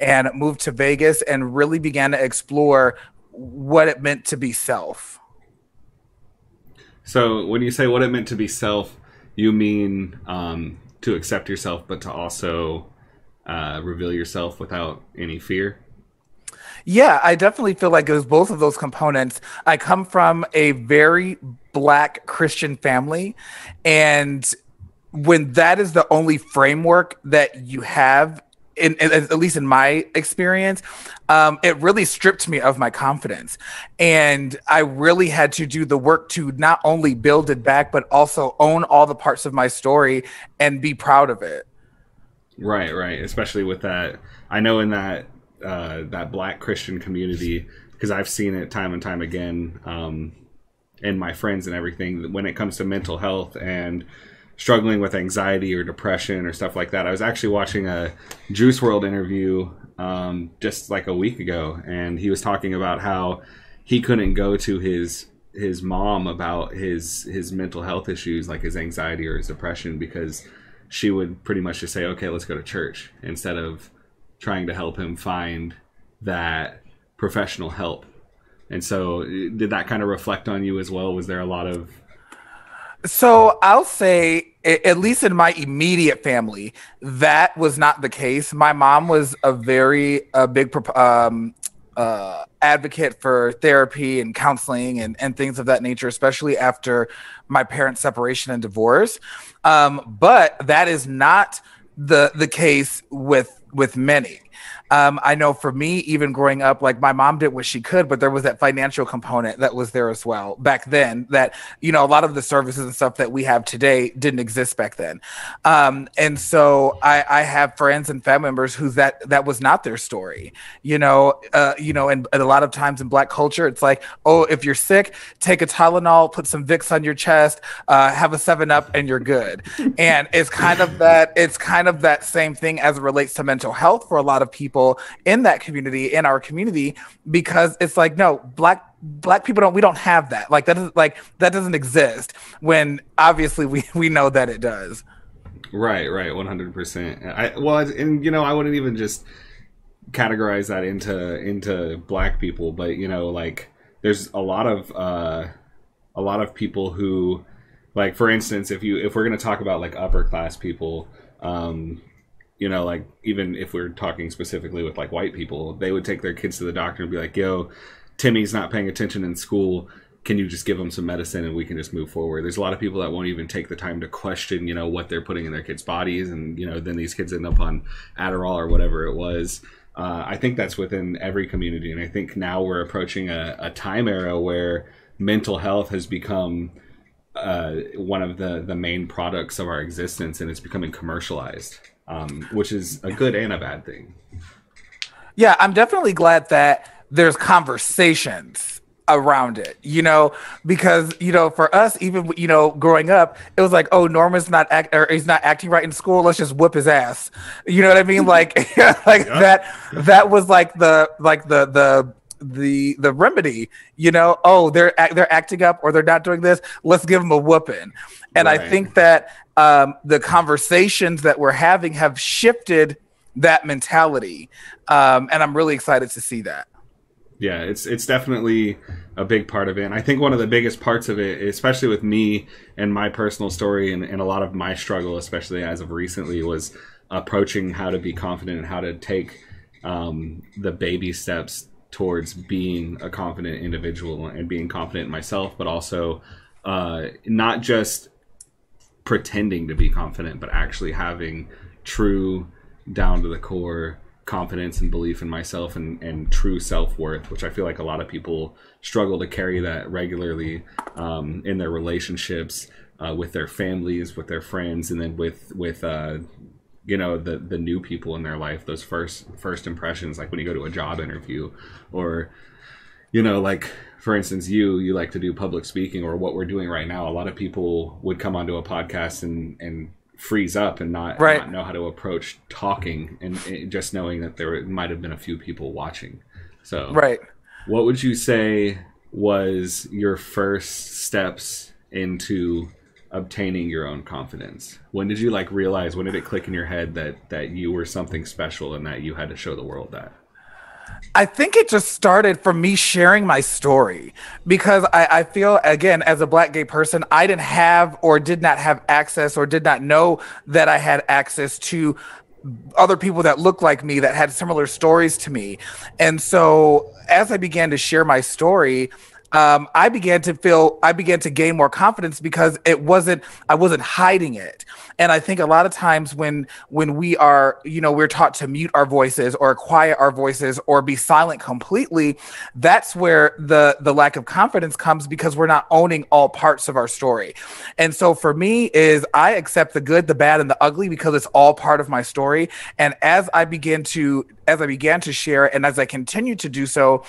and moved to Vegas and really began to explore what it meant to be self. So, when you say what it meant to be self, you mean um, to accept yourself, but to also uh, reveal yourself without any fear? Yeah, I definitely feel like it was both of those components. I come from a very black Christian family, and when that is the only framework that you have in, in, at least in my experience, um, it really stripped me of my confidence. And I really had to do the work to not only build it back, but also own all the parts of my story and be proud of it. Right, right. Especially with that, I know in that uh, that Black Christian community because I've seen it time and time again, um, and my friends and everything. When it comes to mental health and struggling with anxiety or depression or stuff like that. I was actually watching a Juice WRLD interview um, just like a week ago, and he was talking about how he couldn't go to his his mom about his his mental health issues like his anxiety or his depression because she would pretty much just say okay let's go to church instead of trying to help him find that professional help and so did that kind of reflect on you as well was there a lot of so I'll say, at least in my immediate family, that was not the case. My mom was a very a big um, uh, advocate for therapy and counseling and, and things of that nature, especially after my parents' separation and divorce. Um, but that is not the the case with with many. Um, I know for me, even growing up, like my mom did what she could, but there was that financial component that was there as well back then. That you know, a lot of the services and stuff that we have today didn't exist back then. Um, and so I, I, have friends and family members who that that was not their story. You know, uh, you know, and, and, a lot of times in Black culture, it's like, oh, if you're sick, take a Tylenol, put some Vicks on your chest, uh, have a Seven Up, and you're good. and it's kind of that. It's kind of that same thing as it relates to mental health for a lot of people people in that community in our community because it's like no black black people don't we don't have that. Like that is like that doesn't exist when obviously we we know that it does. Right right 100% i well and you know i wouldn't even just categorize that into into black people but you know like there's a lot of uh a lot of people who like for instance if you if we're going to talk about like upper class people um you know, like even if we're talking specifically with like white people, they would take their kids to the doctor and be like, "Yo, Timmy's not paying attention in school. Can you just give him some medicine and we can just move forward?" There's a lot of people that won't even take the time to question, you know, what they're putting in their kids' bodies, and you know, then these kids end up on Adderall or whatever it was. Uh, I think that's within every community, and I think now we're approaching a, a time era where mental health has become uh, one of the the main products of our existence, and it's becoming commercialized um, which is a good and a bad thing. Yeah, I'm definitely glad that there's conversations around it, you know, because you know, for us, even you know, growing up, it was like, oh, Norman's not act or he's not acting right in school. Let's just whip his ass. You know what I mean? Like, like yep. that. That was like the like the the the the remedy you know oh they're they're acting up or they're not doing this let's give them a whooping and right. i think that um, the conversations that we're having have shifted that mentality, um, and I'm really excited to see that. Yeah, it's it's definitely a big part of it. And I think one of the biggest parts of it, especially with me and my personal story and, and a lot of my struggle, especially as of recently, was approaching how to be confident and how to take um, the baby steps towards being a confident individual and being confident in myself, but also uh, not just pretending to be confident, but actually having true, down to the core confidence and belief in myself and, and true self worth, which I feel like a lot of people struggle to carry that regularly um, in their relationships, uh, with their families, with their friends, and then with with uh, you know the the new people in their life. Those first first impressions, like when you go to a job interview, or you know, like for instance, you you like to do public speaking or what we're doing right now. A lot of people would come onto a podcast and and freeze up and not, right. not know how to approach talking and, and just knowing that there might have been a few people watching. So, right. What would you say was your first steps into obtaining your own confidence? When did you like realize? When did it click in your head that that you were something special and that you had to show the world that? I think it just started from me sharing my story because I, I, feel, again, as a black gay person, I didn't have or did not have access or did not know that I had access to other people that looked like me that had similar stories to me. And so as I began to share my story, um, I began to feel I began to gain more confidence because it wasn't I wasn't hiding it. And I think a lot of times when when we are you know we're taught to mute our voices or quiet our voices or be silent completely, that's where the the lack of confidence comes because we're not owning all parts of our story. And so for me is I accept the good, the bad, and the ugly because it's all part of my story. And as I begin to as I began to share and as I continue to do so,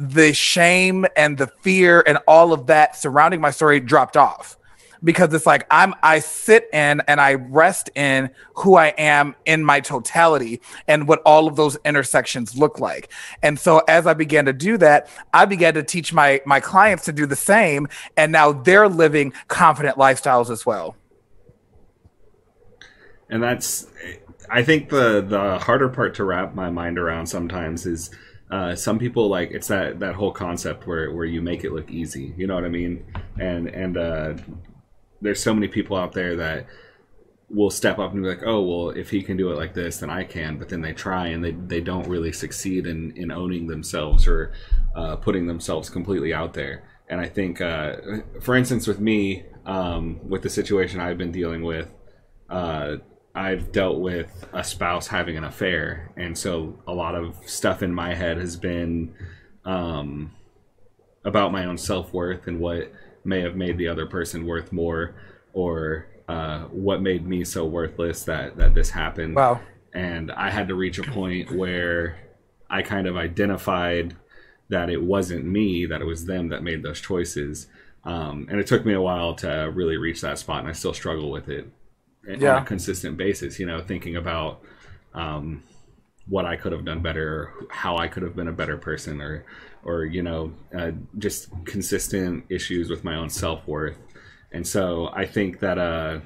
the shame and the fear and all of that surrounding my story dropped off because it's like I'm I sit in and I rest in who I am in my totality and what all of those intersections look like. And so as I began to do that, I began to teach my my clients to do the same and now they're living confident lifestyles as well. And that's I think the the harder part to wrap my mind around sometimes is uh, some people like it's that that whole concept where where you make it look easy you know what i mean? And and uh, there's so many people out there that will step up and be like oh well if he can do it like this then i can but then they try and they, they don't really succeed in in owning themselves or uh, putting themselves completely out there. And i think uh, for instance with me um, with the situation i've been dealing with uh, I've dealt with a spouse having an affair, and so a lot of stuff in my head has been um, about my own self worth and what may have made the other person worth more, or uh, what made me so worthless that that this happened. Wow! And I had to reach a point where I kind of identified that it wasn't me, that it was them that made those choices. Um, and it took me a while to really reach that spot, and I still struggle with it yeah. on a consistent basis. You know, thinking about um, what I could have done better, how I could have been a better person, or or you know, uh, just consistent issues with my own self worth. And so I think that uh,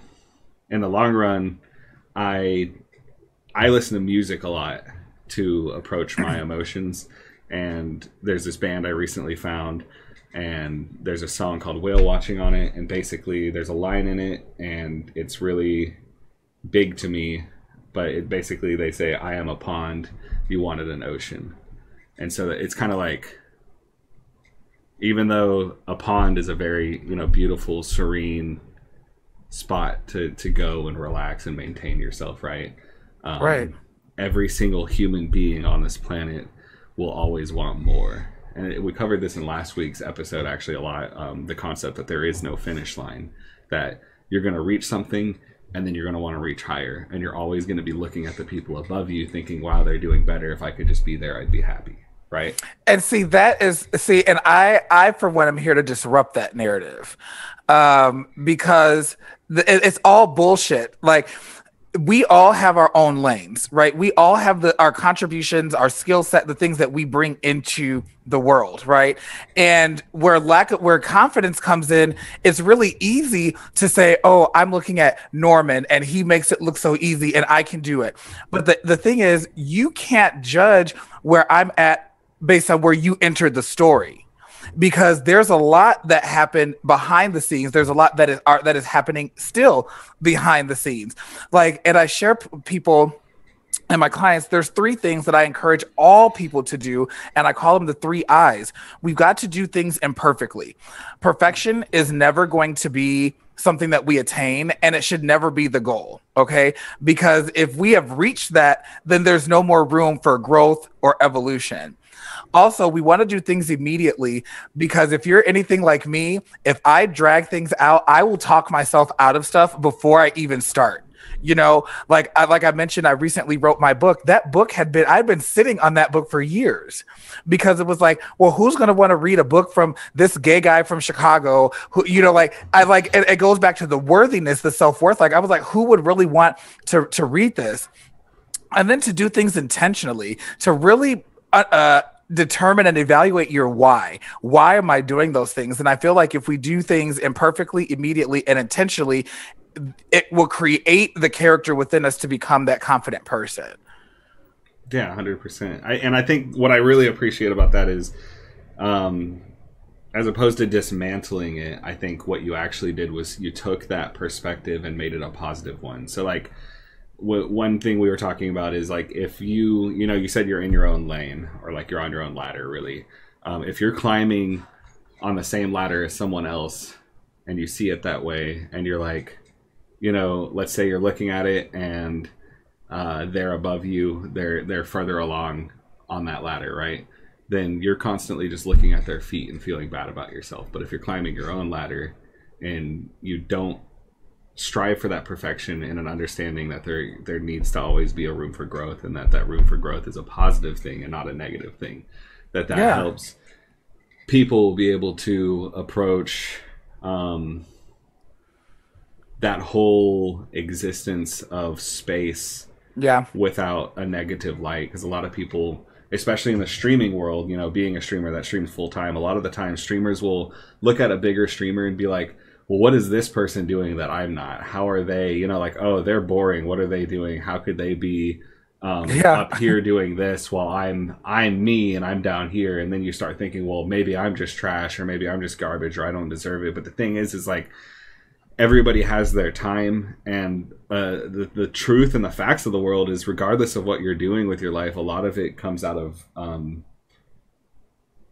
in the long run, I I listen to music a lot to approach my emotions. And there's this band I recently found and there's a song called whale watching on it and basically there's a line in it and it's really big to me but it basically they say i am a pond you wanted an ocean. And so it's kind of like even though a pond is a very you know beautiful serene spot to to go and relax and maintain yourself right? Um, right. every single human being on this planet will always want more and we covered this in last week's episode actually a lot. Um, the concept that there is no finish line, that you're going to reach something and then you're going to want to reach higher, and you're always going to be looking at the people above you, thinking, "Wow, they're doing better. If I could just be there, I'd be happy." Right. And see, that is see, and I, I for one, am here to disrupt that narrative, um, because it's all bullshit. Like we all have our own lanes, right? We all have the our contributions, our skill set, the things that we bring into the world, right? And where lack of where confidence comes in, it's really easy to say, "Oh, I'm looking at Norman and he makes it look so easy and I can do it." But the the thing is, you can't judge where I'm at based on where you entered the story because there's a lot that happened behind the scenes. There's a lot that is art that is happening still behind the scenes. Like, and I share p- people and my clients, there's three things that I encourage all people to do, and I call them the three I's. We've got to do things imperfectly. Perfection is never going to be something that we attain, and it should never be the goal, okay? Because if we have reached that, then there's no more room for growth or evolution. Also, we want to do things immediately because if you're anything like me, if I drag things out, I will talk myself out of stuff before I even start. You know, like I, like I mentioned, I recently wrote my book. That book had been I'd been sitting on that book for years because it was like, well, who's going to want to read a book from this gay guy from Chicago? Who you know, like I like it, it goes back to the worthiness, the self worth. Like I was like, who would really want to to read this? And then to do things intentionally, to really uh, uh determine and evaluate your why. Why am I doing those things? And I feel like if we do things imperfectly, immediately, and intentionally, it will create the character within us to become that confident person. Yeah, hundred percent. And I think what I really appreciate about that is, um, as opposed to dismantling it, I think what you actually did was you took that perspective and made it a positive one. So like one thing we were talking about is like if you you know you said you're in your own lane or like you're on your own ladder really. Um, if you're climbing on the same ladder as someone else and you see it that way and you're like you know let's say you're looking at it and uh, they're above you they're they're further along on that ladder right? Then you're constantly just looking at their feet and feeling bad about yourself. But if you're climbing your own ladder and you don't strive for that perfection and an understanding that there there needs to always be a room for growth and that that room for growth is a positive thing and not a negative thing. That that yeah. helps people be able to approach um, that whole existence of space yeah. without a negative light. Because a lot of people especially in the streaming world you know being a streamer that streams full time a lot of the time streamers will look at a bigger streamer and be like well, what is this person doing that I'm not? How are they, you know, like, oh, they're boring. What are they doing? How could they be um, yeah. up here doing this while I'm I'm me and I'm down here? And then you start thinking, well, maybe I'm just trash or maybe I'm just garbage or I don't deserve it. But the thing is, is like everybody has their time and uh, the, the truth and the facts of the world is regardless of what you're doing with your life a lot of it comes out of um,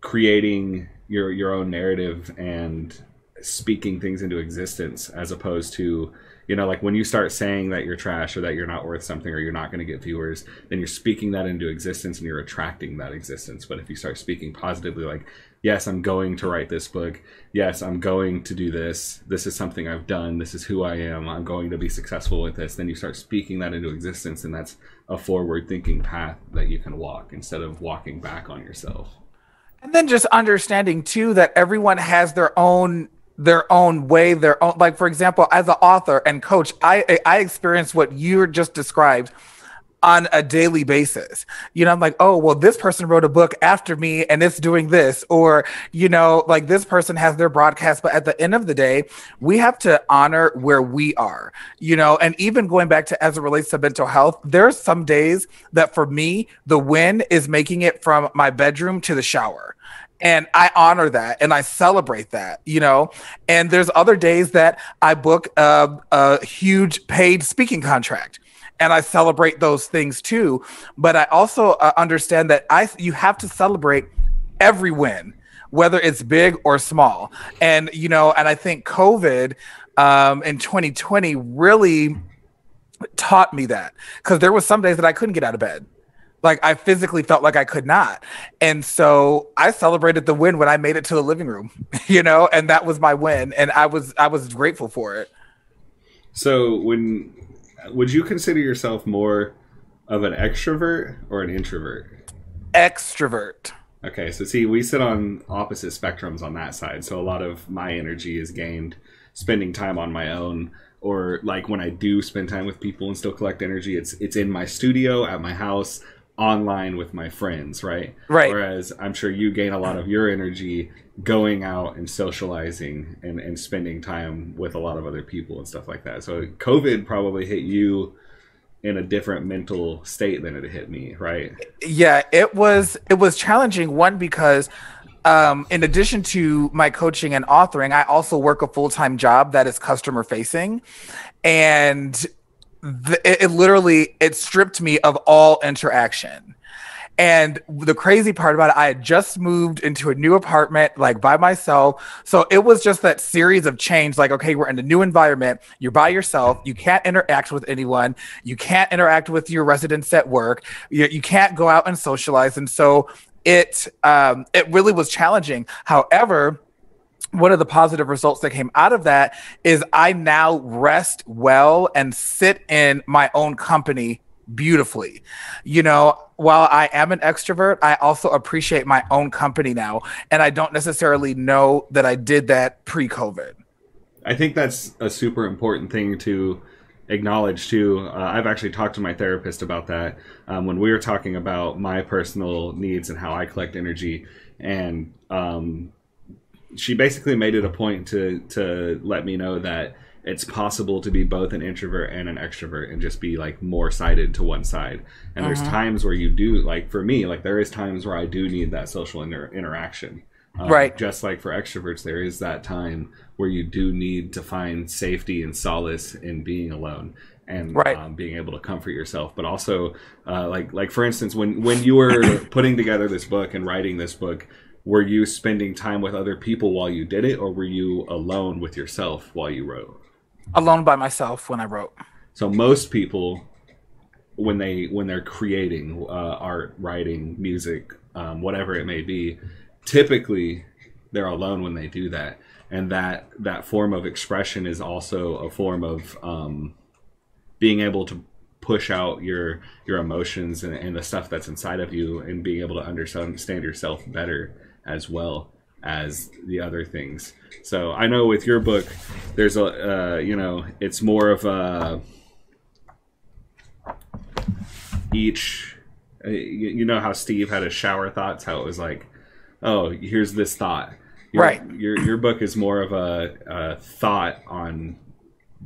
creating your your own narrative and speaking things into existence as opposed to you know like when you start saying that you're trash or that you're not worth something or you're not going to get viewers then you're speaking that into existence and you're attracting that existence. But if you start speaking positively like yes i'm going to write this book. Yes i'm going to do this. This is something i've done. This is who i am. I'm going to be successful with this then you start speaking that into existence and that's a forward thinking path that you can walk instead of walking back on yourself. And then just understanding too that everyone has their own their own way, their own like for example, as an author and coach, I I experience what you just described on a daily basis. You know, I'm like, oh, well, this person wrote a book after me and it's doing this. Or, you know, like this person has their broadcast. But at the end of the day, we have to honor where we are, you know, and even going back to as it relates to mental health, there are some days that for me, the win is making it from my bedroom to the shower and I honor that and I celebrate that, you know. And there's other days that I book a, a huge paid speaking contract and I celebrate those things too. But I also uh, understand that I you have to celebrate every win, whether it's big or small. And you know, and I think COVID um, in 2020 really taught me that because there was some days that I couldn't get out of bed like I physically felt like I could not. And so I celebrated the win when I made it to the living room, you know, and that was my win and I was I was grateful for it. So when would you consider yourself more of an extrovert or an introvert? Extrovert. Okay, so see, we sit on opposite spectrums on that side. So a lot of my energy is gained spending time on my own or like when I do spend time with people and still collect energy, it's it's in my studio at my house online with my friends, right? Right. Whereas I'm sure you gain a lot of your energy going out and socializing and, and spending time with a lot of other people and stuff like that. So COVID probably hit you in a different mental state than it hit me, right? Yeah, it was it was challenging one because um, in addition to my coaching and authoring, I also work a full time job that is customer facing, and the, it, it literally it stripped me of all interaction. And the crazy part about it, I had just moved into a new apartment, like by myself. So it was just that series of change. Like, okay, we're in a new environment. You're by yourself. You can't interact with anyone. You can't interact with your residents at work. You, you can't go out and socialize. And so it um, it really was challenging. However, one of the positive results that came out of that is I now rest well and sit in my own company beautifully. You know, while I am an extrovert, I also appreciate my own company now. And I don't necessarily know that I did that pre COVID. I think that's a super important thing to acknowledge too. Uh, I've actually talked to my therapist about that um, when we were talking about my personal needs and how I collect energy, and um, she basically made it a point to to let me know that it's possible to be both an introvert and an extrovert and just be like more sided to one side. And uh-huh. there's times where you do like for me, like there is times where I do need that social inter- interaction. Um, right. Just like for extroverts, there is that time where you do need to find safety and solace in being alone and right. um, being able to comfort yourself. But also, uh, like like for instance, when when you were putting together this book and writing this book, were you spending time with other people while you did it, or were you alone with yourself while you wrote? Alone by myself when I wrote. So most people, when they when they're creating uh, art, writing, music, um, whatever it may be, typically they're alone when they do that, and that that form of expression is also a form of um, being able to push out your your emotions and, and the stuff that's inside of you, and being able to understand yourself better as well as the other things. So I know with your book, there's a uh, you know it's more of a each. Uh, you know how Steve had his shower thoughts, how it was like, oh, here's this thought. Your, right. Your your book is more of a, a thought on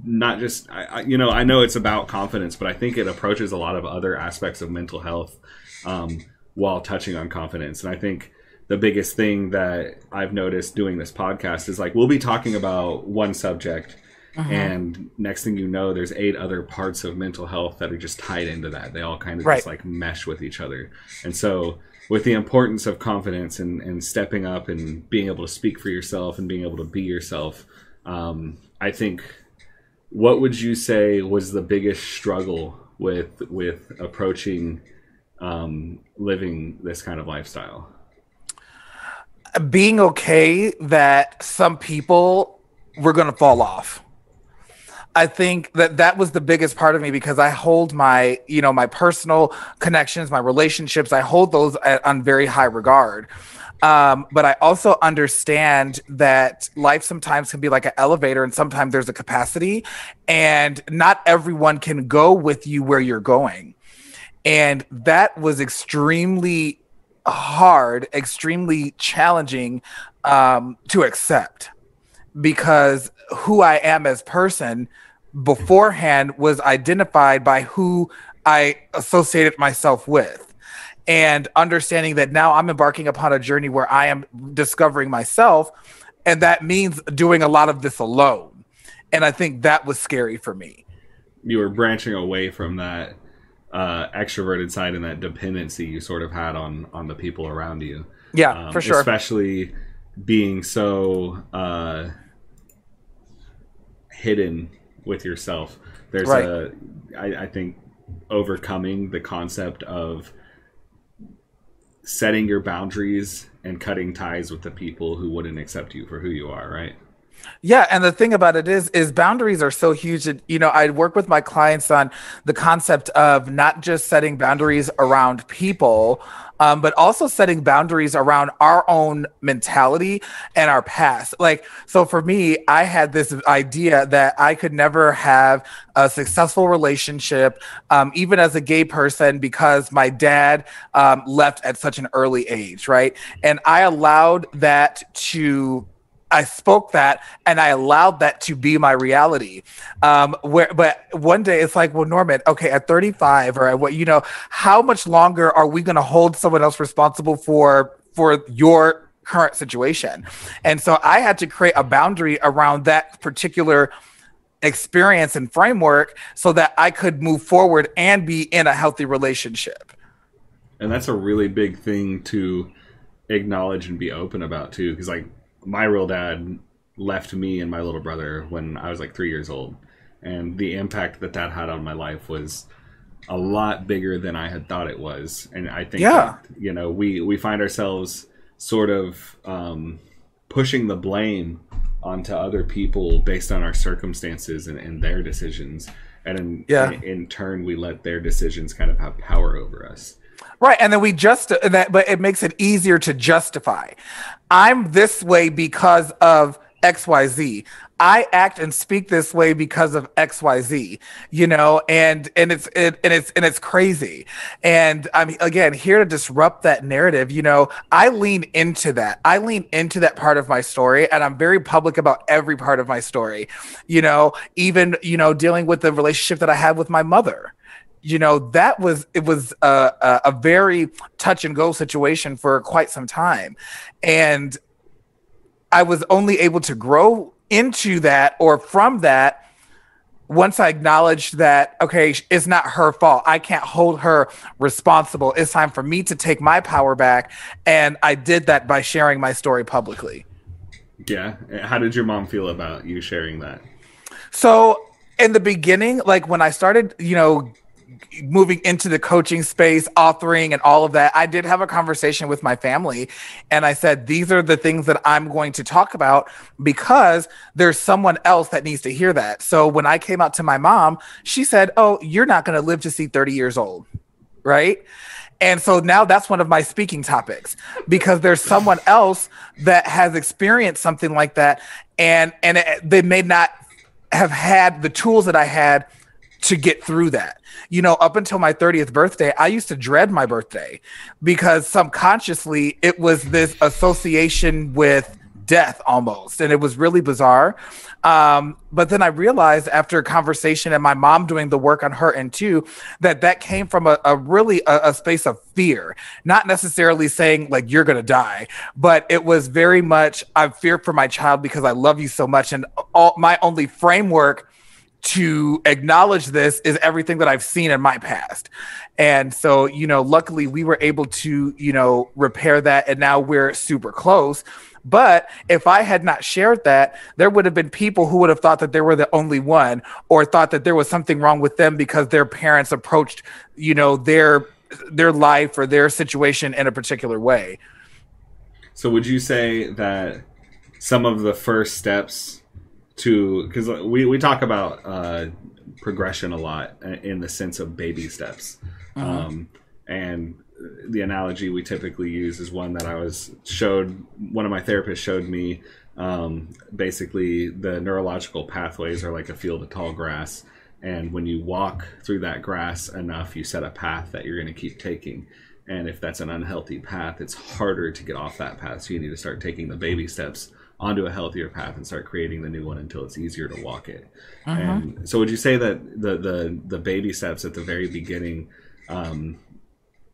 not just I, I, you know I know it's about confidence, but I think it approaches a lot of other aspects of mental health um, while touching on confidence, and I think the biggest thing that I've noticed doing this podcast is like we'll be talking about one subject uh-huh. and next thing you know there's eight other parts of mental health that are just tied into that. They all kind of right. just like mesh with each other. And so with the importance of confidence and, and stepping up and being able to speak for yourself and being able to be yourself, um, I think what would you say was the biggest struggle with with approaching um, living this kind of lifestyle? Being okay that some people were going to fall off. I think that that was the biggest part of me because I hold my, you know, my personal connections, my relationships, I hold those at, on very high regard. Um, but I also understand that life sometimes can be like an elevator and sometimes there's a capacity and not everyone can go with you where you're going. And that was extremely hard, extremely challenging um, to accept because who I am as person beforehand was identified by who I associated myself with. And understanding that now I'm embarking upon a journey where I am discovering myself. And that means doing a lot of this alone. And I think that was scary for me. You were branching away from that uh, extroverted side and that dependency you sort of had on on the people around you. Yeah, um, for sure. Especially being so uh, hidden with yourself. There's right. a, I, I think, overcoming the concept of setting your boundaries and cutting ties with the people who wouldn't accept you for who you are. Right. Yeah, and the thing about it is, is boundaries are so huge. That, you know, I work with my clients on the concept of not just setting boundaries around people, um, but also setting boundaries around our own mentality and our past. Like, so for me, I had this idea that I could never have a successful relationship, um, even as a gay person, because my dad um, left at such an early age, right? And I allowed that to I spoke that and I allowed that to be my reality. Um, where, but one day it's like, well, Norman, okay, at 35 or at what, you know, how much longer are we going to hold someone else responsible for for your current situation? And so I had to create a boundary around that particular experience and framework so that I could move forward and be in a healthy relationship. And that's a really big thing to acknowledge and be open about too, because like my real dad left me and my little brother when I was like three years old, and the impact that that had on my life was a lot bigger than I had thought it was. And I think, yeah. That, you know, we we find ourselves sort of um, pushing the blame onto other people based on our circumstances and, and their decisions, and in, yeah. in, in turn, we let their decisions kind of have power over us. Right, and then we just that, but it makes it easier to justify. I'm this way because of XYZ. I act and speak this way because of XYZ, you know, and and it's it, and it's and it's crazy. And I'm again here to disrupt that narrative, you know. I lean into that. I lean into that part of my story and I'm very public about every part of my story. You know, even, you know, dealing with the relationship that I have with my mother you know that was it was a, a, a, very touch and go situation for quite some time and i was only able to grow into that or from that once I acknowledged that, okay, it's not her fault. I can't hold her responsible. It's time for me to take my power back. And I did that by sharing my story publicly. Yeah. Eh, how did your mom feel about you sharing that? So, in the beginning, like when I started, you know, moving into the coaching space, authoring, and all of that, I did have a conversation with my family. And I said, these are the things that I'm going to talk about because there's someone else that needs to hear that. So when I came out to my mom, she said, Oh, you're not going to live to see 30 years old. Right. And so now that's one of my speaking topics because there's someone else that has experienced something like that. And, and it, they may not have had the tools that I had to get through that. You know, up until my 30th birthday, I used to dread my birthday because subconsciously it was this association with death almost. And it was really bizarre. Um, but then I realized after a conversation and my mom doing the work on her end too, that that came from a, a really a, a, space of fear, not necessarily saying like you're going to die, but it was very much I fear for my child because I love you so much. And all my only framework to acknowledge this is everything that I've seen in my past. And so, you know, luckily we were able to, you know, repair that and now we're super close. But if I had not shared that, there would have been people who would have thought that they were the only one or thought that there was something wrong with them because their parents approached, you know, their their life or their situation in a particular way. So would you say that some of the first steps to because we, we talk about uh, progression a lot in the sense of baby steps. Uh-huh. um, and the analogy we typically use is one that i was showed one of my therapists showed me um, basically the neurological pathways are like a field of tall grass. And when you walk through that grass enough you set a path that you're going to keep taking. And if that's an unhealthy path it's harder to get off that path. So you need to start taking the baby steps onto a healthier path and start creating the new one until it's easier to walk it. Uh-huh. And so, would you say that the the the baby steps at the very beginning, um,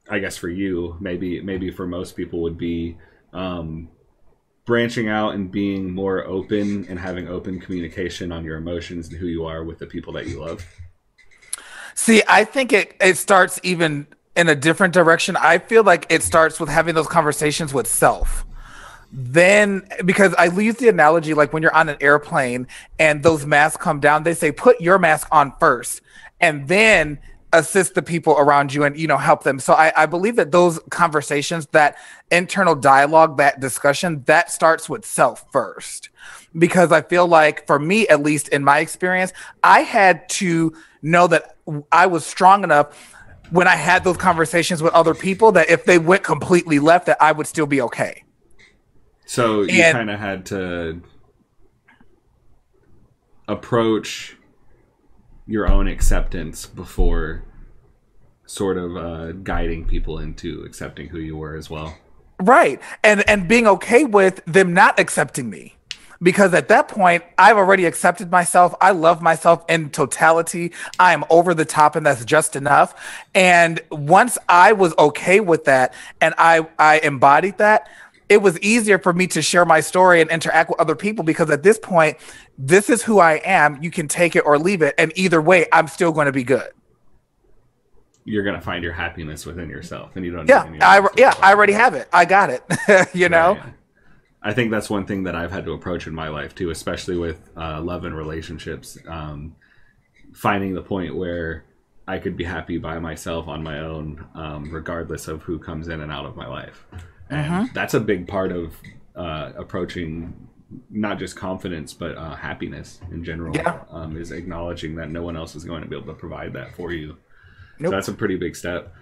I guess for you, maybe maybe for most people would be um, branching out and being more open and having open communication on your emotions and who you are with the people that you love. See, I think it it starts even in a different direction. I feel like it starts with having those conversations with self then because I use the analogy like when you're on an airplane and those masks come down, they say put your mask on first and then assist the people around you and you know help them. So I, I believe that those conversations, that internal dialogue, that discussion, that starts with self first. Because I feel like for me, at least in my experience, I had to know that I was strong enough when I had those conversations with other people that if they went completely left, that I would still be okay. So you kind of had to approach your own acceptance before sort of uh, guiding people into accepting who you were as well. Right. And and being okay with them not accepting me. Because at that point, I've already accepted myself. I love myself in totality. I am over the top, and that's just enough. And once I was okay with that and I, I embodied that, it was easier for me to share my story and interact with other people because at this point, this is who I am. You can take it or leave it. And either way, I'm still going to be good. You're going to find your happiness within yourself and you don't Yeah, I, yeah, I already have it. I got it. you know? Right. I think that's one thing that I've had to approach in my life too, especially with uh, love and relationships. Um, finding the point where I could be happy by myself on my own, um, regardless of who comes in and out of my life uh-huh. that's a big part of uh, approaching not just confidence but uh, happiness in general yeah. um, is acknowledging that no one else is going to be able to provide that for you nope. so that's a pretty big step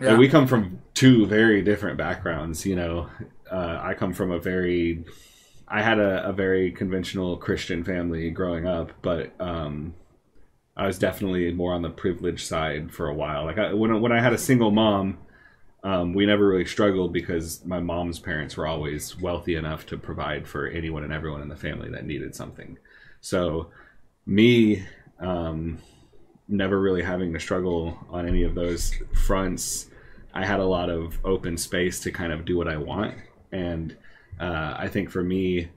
yeah. and we come from two very different backgrounds you know uh, i come from a very I had a, a, very conventional Christian family growing up, but um, I was definitely more on the privileged side for a while. Like I, when when I had a single mom, um, we never really struggled because my mom's parents were always wealthy enough to provide for anyone and everyone in the family that needed something. So me um, never really having to struggle on any of those fronts. I had a lot of open space to kind of do what I want, and uh, I think for me,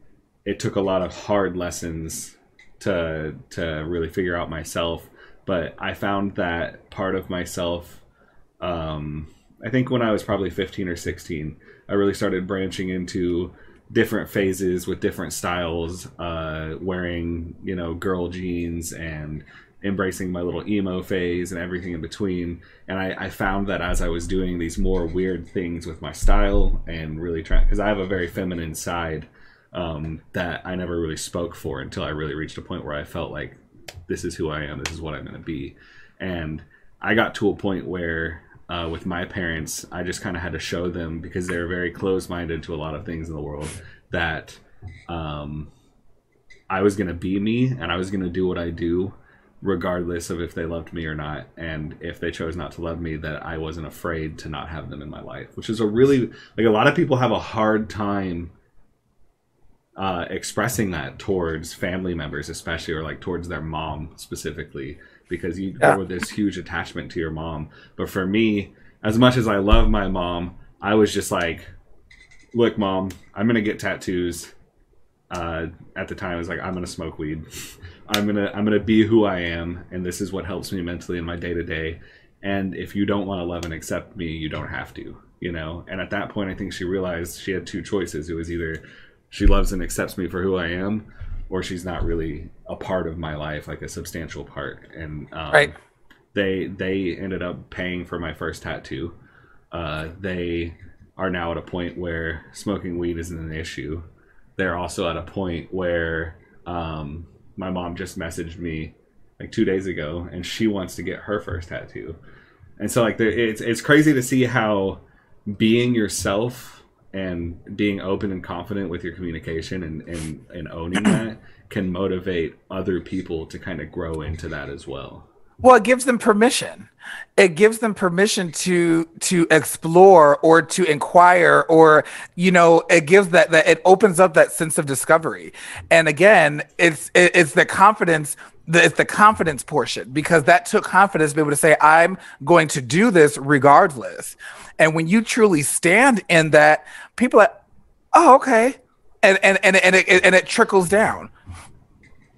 it took a lot of hard lessons to to really figure out myself. But I found that part of myself. Um, I think when I was probably 15 or 16, I really started branching into different phases with different styles, uh, wearing you know girl jeans and embracing my little emo phase and everything in between. And I, I found that as I was doing these more weird things with my style and really trying, because I have a very feminine side um, that I never really spoke for until I really reached a point where I felt like this is who I am, this is what I'm going to be. And I got to a point where uh, with my parents, I just kind of had to show them because they're very closed minded to a lot of things in the world that um, I was going to be me and I was going to do what I do regardless of if they loved me or not. And if they chose not to love me that i wasn't afraid to not have them in my life which is a really like a lot of people have a hard time uh, expressing that towards family members especially or like towards their mom specifically because you yeah. with this huge attachment to your mom but for me as much as i love my mom i was just like look mom i'm gonna get tattoos uh, at the time I was like i'm gonna smoke weed I'm gonna I'm gonna be who I am, and this is what helps me mentally in my day to day. And if you don't want to love and accept me, you don't have to, you know. And at that point, I think she realized she had two choices. It was either she loves and accepts me for who I am, or she's not really a part of my life, like a substantial part. And um, right, they they ended up paying for my first tattoo. Uh, they are now at a point where smoking weed isn't an issue. They're also at a point where um, my mom just messaged me like two days ago, and she wants to get her first tattoo. And so like it's it's crazy to see how being yourself and being open and confident with your communication and and, and owning that can motivate other people to kind of grow into that as well. Well, it gives them permission. It gives them permission to to explore or to inquire, or you know, it gives that that it opens up that sense of discovery. And again, it's it's the confidence. the, It's the confidence portion because that took confidence to be able to say, "I'm going to do this regardless." And when you truly stand in that, people are, "Oh, okay," and and and and it, and it trickles down.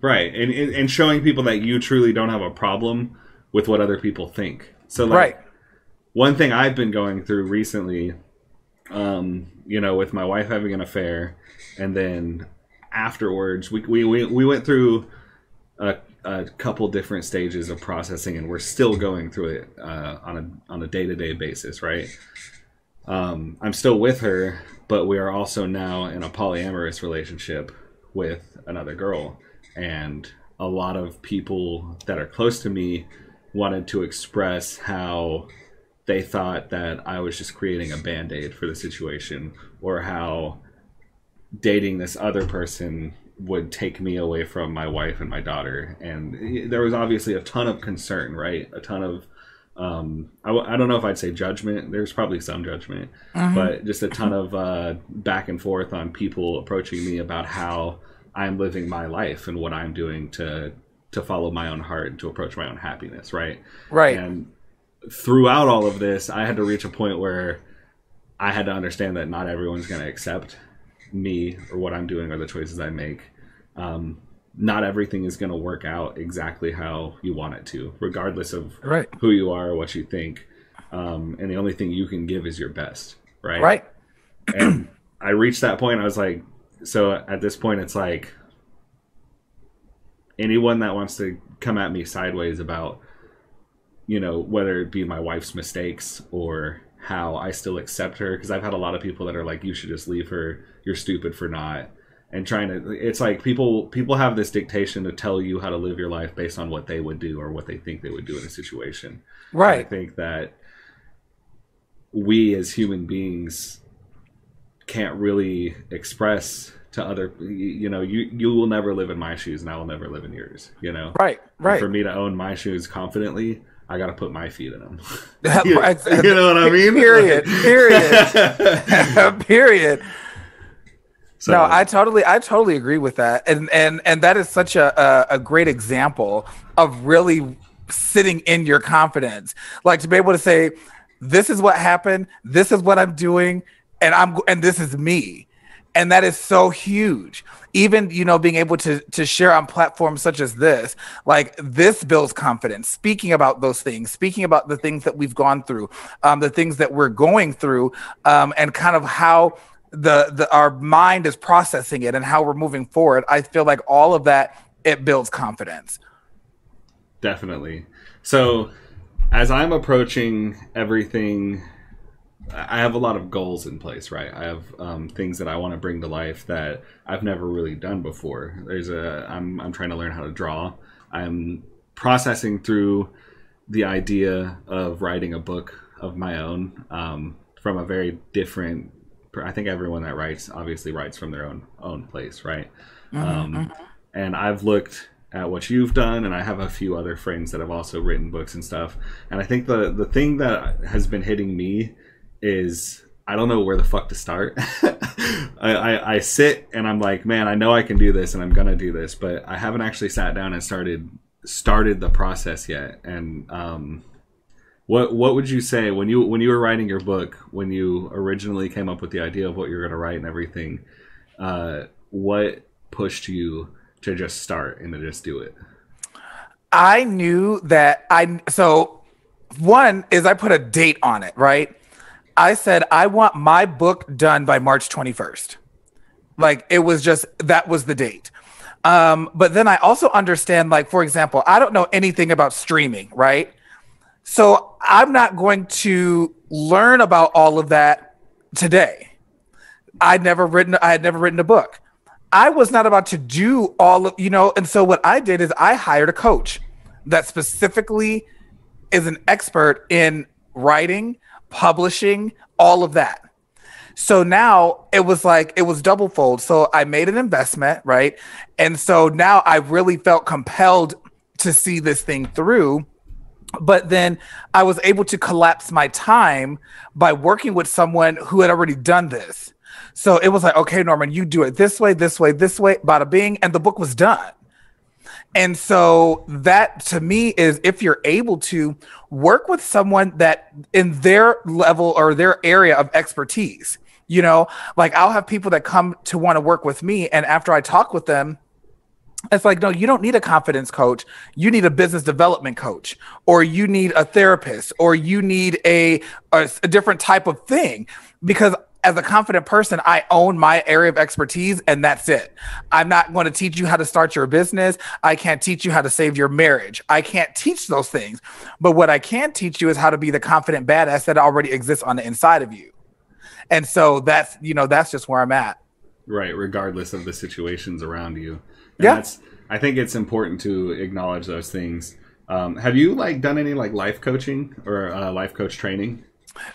Right, and and showing people that you truly don't have a problem with what other people think. So like, right. one thing I've been going through recently, um, you know, with my wife having an affair, and then afterwards, we we we, we went through a, a couple different stages of processing, and we're still going through it uh, on a on a day to day basis, right? Um, I'm still with her, but we are also now in a polyamorous relationship with another girl and a lot of people that are close to me wanted to express how they thought that I was just creating a band aid for the situation, or how dating this other person would take me away from my wife and my daughter. And there was obviously a ton of concern, right? A ton of, um, I, I don't know if I'd say judgment. There's probably some judgment, mm-hmm. but just a ton of uh, back and forth on people approaching me about how I'm living my life and what I'm doing to to follow my own heart and to approach my own happiness, right? Right. And throughout all of this, I had to reach a point where I had to understand that not everyone's going to accept me or what I'm doing or the choices I make. Um, not everything is going to work out exactly how you want it to, regardless of right. who you are or what you think. Um, and the only thing you can give is your best, right? Right. and I reached that point. I was like, so at this point, it's like anyone that wants to come at me sideways about, you know, whether it be my wife's mistakes or how I still accept her, because I've had a lot of people that are like, you should just leave her. You're stupid for not. And trying to, it's like people people have this dictation to tell you how to live your life based on what they would do or what they think they would do in a situation. Right. And I think that we as human beings can't really express to other you know you you will never live in my shoes and i will never live in yours you know? Right right. and for me to own my shoes confidently i gotta put my feet in them. You, you know what i mean? period period. Period. So, no, I totally, I totally agree with that, and and and that is such a, a, a great example of really sitting in your confidence, like to be able to say, "This is what happened. This is what I'm doing, and I'm and this is me," and that is so huge. Even you know being able to to share on platforms such as this like this builds confidence. Speaking about those things speaking about the things that we've gone through um, the things that we're going through um, and kind of how the, the our mind is processing it and how we're moving forward i feel like all of that it builds confidence. Definitely. So as i'm approaching everything i have a lot of goals in place right i have um, things that i want to bring to life that i've never really done before there's a i'm, I'm trying to learn how to draw i'm processing through the idea of writing a book of my own um, from a very different I think everyone that writes obviously writes from their own own place, right? Mm-hmm, um, mm-hmm. And I've looked at what you've done, and I have a few other friends that have also written books and stuff. And I think the the thing that has been hitting me is I don't know where the fuck to start. I, I, I sit and I'm like, man, I know I can do this, and I'm gonna do this, but I haven't actually sat down and started started the process yet. And um, what what would you say when you when you were writing your book when you originally came up with the idea of what you're going to write and everything? Uh, what pushed you to just start and to just do it? I knew that I so one is I put a date on it, right? I said I want my book done by March 21st. Like it was just that was the date. Um, but then I also understand, like, for example, I don't know anything about streaming, right? So I'm not going to learn about all of that today. I'd never written I had never written a book. I was not about to do all of, you know, and so what I did is I hired a coach that specifically is an expert in writing, publishing, all of that. So now it was like it was double fold. So I made an investment, right? And so now I really felt compelled to see this thing through but then I was able to collapse my time by working with someone who had already done this. So it was like, okay, Norman, you do it this way, this way, this way, bada bing, and the book was done. And so that to me is if you're able to work with someone that in their level or their area of expertise, you know, like I'll have people that come to want to work with me, and after I talk with them, it's like, no, you don't need a confidence coach. You need a business development coach, or you need a therapist, or you need a, a, a different type of thing. Because as a confident person, I own my area of expertise and that's it. I'm not going to teach you how to start your business. I can't teach you how to save your marriage. I can't teach those things. But what I can teach you is how to be the confident badass that already exists on the inside of you. And so that's, you know, that's just where I'm at. Right. Regardless of the situations around you. And yeah. That's, I think it's important to acknowledge those things. Um, have you like done any like life coaching or uh, life coach training?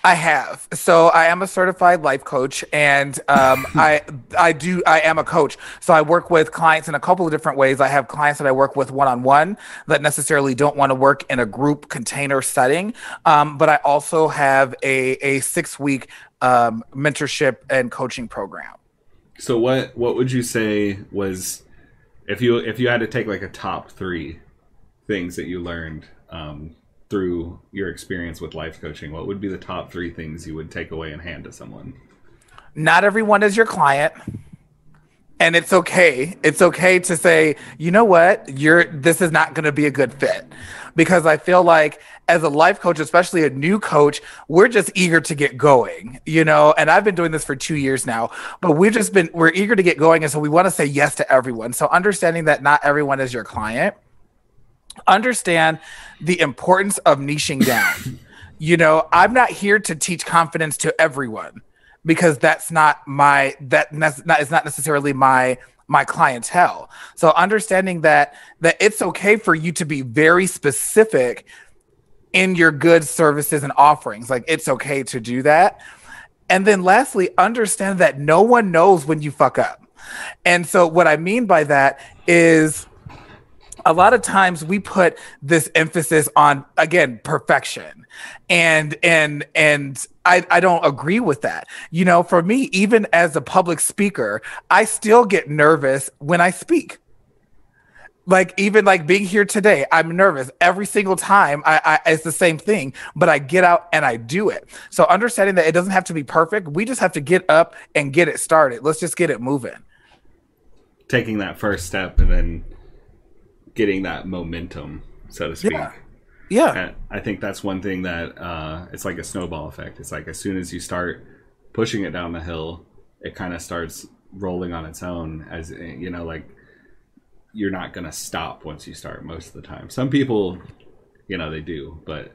I have. So I am a certified life coach, and um, I I do I am a coach. So I work with clients in a couple of different ways. I have clients that I work with one on one that necessarily don't want to work in a group container setting, um, but I also have a a six week um, mentorship and coaching program. So what what would you say was if you if you had to take like a top three things that you learned um, through your experience with life coaching, what would be the top three things you would take away and hand to someone? Not everyone is your client. And it's okay. It's okay to say, you know what, you're this is not gonna be a good fit. Because I feel like as a life coach, especially a new coach, we're just eager to get going, you know. And I've been doing this for two years now, but we've just been we're eager to get going, and so we want to say yes to everyone. So understanding that not everyone is your client, understand the importance of niching down. you know, I'm not here to teach confidence to everyone because that's not my that not is not necessarily my my clientele. So understanding that that it's okay for you to be very specific in your goods, services, and offerings. Like it's okay to do that. And then lastly, understand that no one knows when you fuck up. And so what I mean by that is a lot of times we put this emphasis on again perfection. And and and I, I don't agree with that. You know for me even as a public speaker i still get nervous when i speak. Like even like being here today i'm nervous. Every single time I, I it's the same thing but i get out and i do it. So understanding that it doesn't have to be perfect we just have to get up and get it started. Let's just get it moving. Taking that first step and then getting that momentum so to speak. Yeah. Yeah. And i think that's one thing that uh, it's like a snowball effect. It's like as soon as you start pushing it down the hill it kind of starts rolling on its own as you know like you're not going to stop once you start most of the time. Some people you know they do but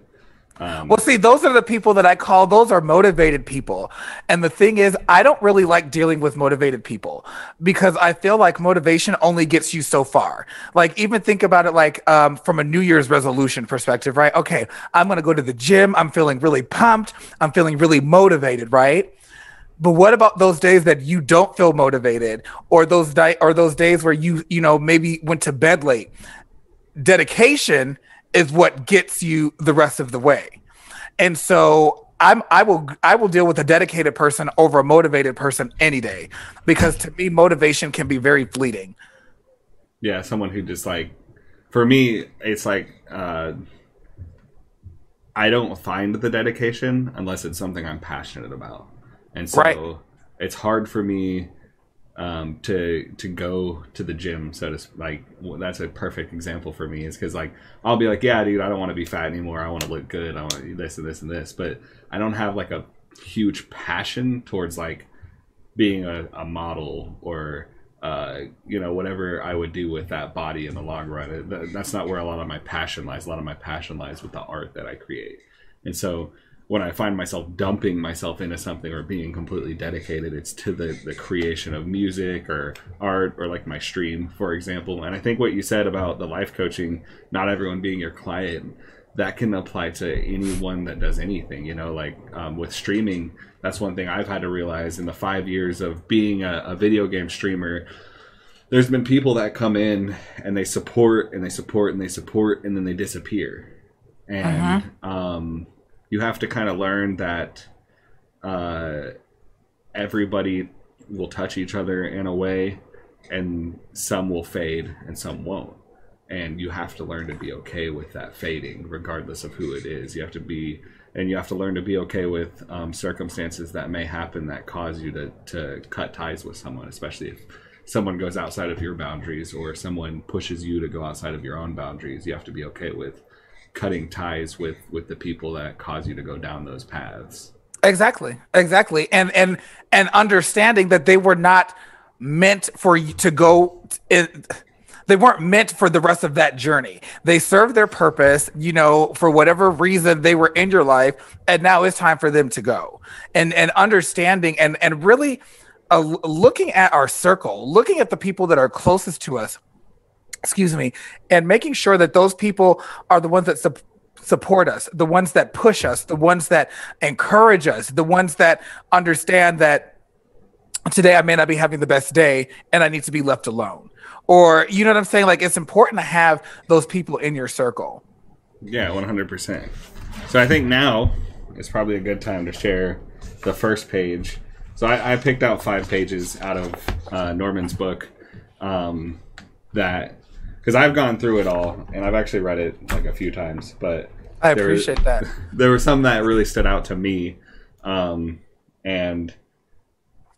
um, Well, see, those are the people that I call those are motivated people. And the thing is, I don't really like dealing with motivated people because I feel like motivation only gets you so far. Like, even think about it like um, from a New Year's resolution perspective, right? Okay, I'm going to go to the gym. I'm feeling really pumped. I'm feeling really motivated, right? But what about those days that you don't feel motivated or those di- or those days where you, you know, maybe went to bed late? Dedication is what gets you the rest of the way. And so I'm I will I will deal with a dedicated person over a motivated person any day because to me motivation can be very fleeting. yeah someone who just like for me it's like uh i don't find the dedication unless it's something i'm passionate about and so Right. it's hard for me um to to go to the gym so to like that's a perfect example for me is because like i'll be like yeah dude i don't want to be fat anymore i want to look good i want this and this and this but i don't have like a huge passion towards like being a, a model or uh, you know whatever I would do with that body in the long run. That's not where a lot of my passion lies. A lot of my passion lies with the art that I create. And so when I find myself dumping myself into something or being completely dedicated, it's to the the creation of music or art or like my stream, for example. And I think what you said about the life coaching, not everyone being your client, that can apply to anyone that does anything you know like um, with streaming that's one thing i've had to realize in the five years of being a, a video game streamer. There's been people that come in and they support and they support and they support and then they disappear. And um, you have to kind of learn that uh, everybody will touch each other in a way and some will fade and some won't. And you have to learn to be okay with that fading regardless of who it is. You have to be and you have to learn to be okay with um, circumstances that may happen that cause you to, to cut ties with someone especially if someone goes outside of your boundaries or someone pushes you to go outside of your own boundaries. You have to be okay with cutting ties with with the people that cause you to go down those paths Exactly. Exactly. And and and understanding that they were not meant for you to go in they weren't meant for the rest of that journey. They served their purpose, you know, for whatever reason they were in your life, and now it's time for them to go. And and understanding and and really uh, looking at our circle, looking at the people that are closest to us, excuse me, and making sure that those people are the ones that sup- support us, the ones that push us, the ones that encourage us, the ones that understand that today I may not be having the best day and I need to be left alone. Or, you know what I'm saying? Like, it's important to have those people in your circle. Yeah, one hundred percent. So I think now is probably a good time to share the first page. So I, I picked out five pages out of uh, Norman's book um, that because I've gone through it all and I've actually read it like a few times, but I there- appreciate that. there were some that really stood out to me, um, and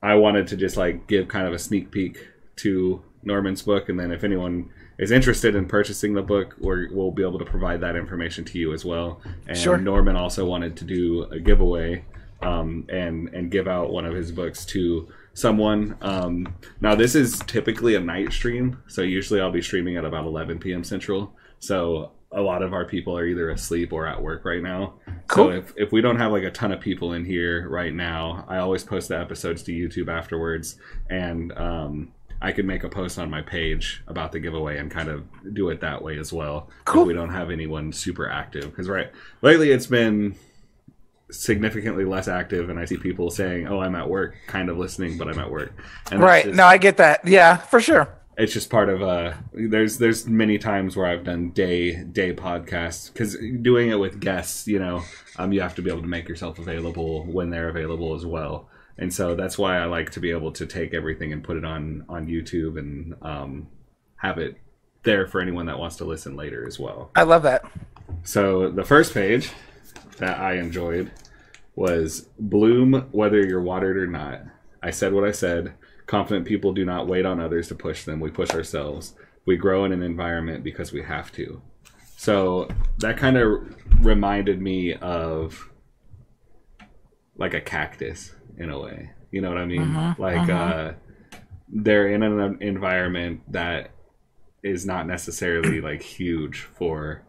I wanted to just like give kind of a sneak peek to Norman's book, and then if anyone is interested in purchasing the book, we're, we'll be able to provide that information to you as well. And Sure. Norman also wanted to do a giveaway um, and and give out one of his books to someone. Um, now this is typically a night stream, so usually I'll be streaming at about 11 p.m. Central. So a lot of our people are either asleep or at work right now. Cool. So if, if we don't have like a ton of people in here right now, I always post the episodes to YouTube afterwards, and um, I can make a post on my page about the giveaway and kind of do it that way as well. Cool. If we don't have anyone super active, because right lately it's been significantly less active and I see people saying, "Oh, I'm at work," kind of listening, but I'm at work. And Right. just- No, I get that. Yeah, for sure. it's just part of uh there's there's many times where I've done day day podcasts because doing it with guests, you know, um, you have to be able to make yourself available when they're available as well. And so that's why I like to be able to take everything and put it on on YouTube and um, have it there for anyone that wants to listen later as well. I love that. So the first page that I enjoyed was bloom whether you're watered or not. I said what I said. Confident people do not wait on others to push them. We push ourselves. We grow in an environment because we have to. So that kind of reminded me of like a cactus in a way. You know what I mean? like uh they're in an environment that is not necessarily like huge for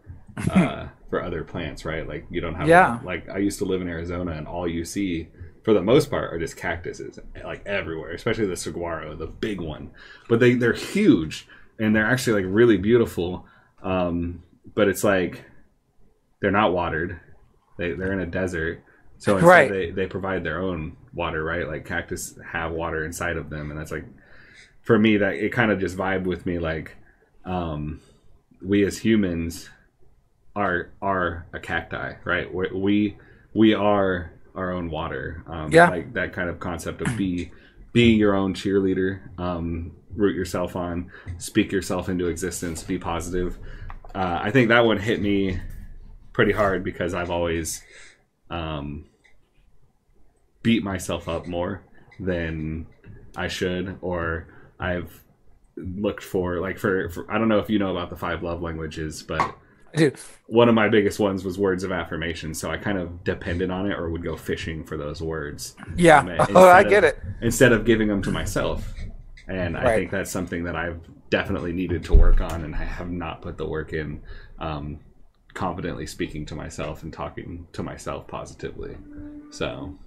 uh for other plants, right? Like you don't have Yeah. like I used to live in Arizona and all you see for the most part are just cactuses like everywhere, especially the saguaro, the big one. But they they're huge and they're actually like really beautiful. Um but it's like they're not watered. They they're in a desert. So instead Right. they they provide their own water, right? Like cactus have water inside of them and that's like for me that it kind of just vibed with me like um we as humans are are a cacti, right? We we, we are our own water. Um, Yeah. Like that kind of concept of be be your own cheerleader, um, root yourself on, speak yourself into existence, be positive. Uh, I think that one hit me pretty hard because I've always um, beat myself up more than I should, or I've looked for like for, for I don't know if you know about the five love languages, but Dude, one of my biggest ones was words of affirmation. So I kind of depended on it or would go fishing for those words. yeah. Um, Oh, I get of- it. Instead of giving them to myself. And I think that's something that I've definitely needed to work on and I have not put the work in um, confidently speaking to myself and talking to myself positively. So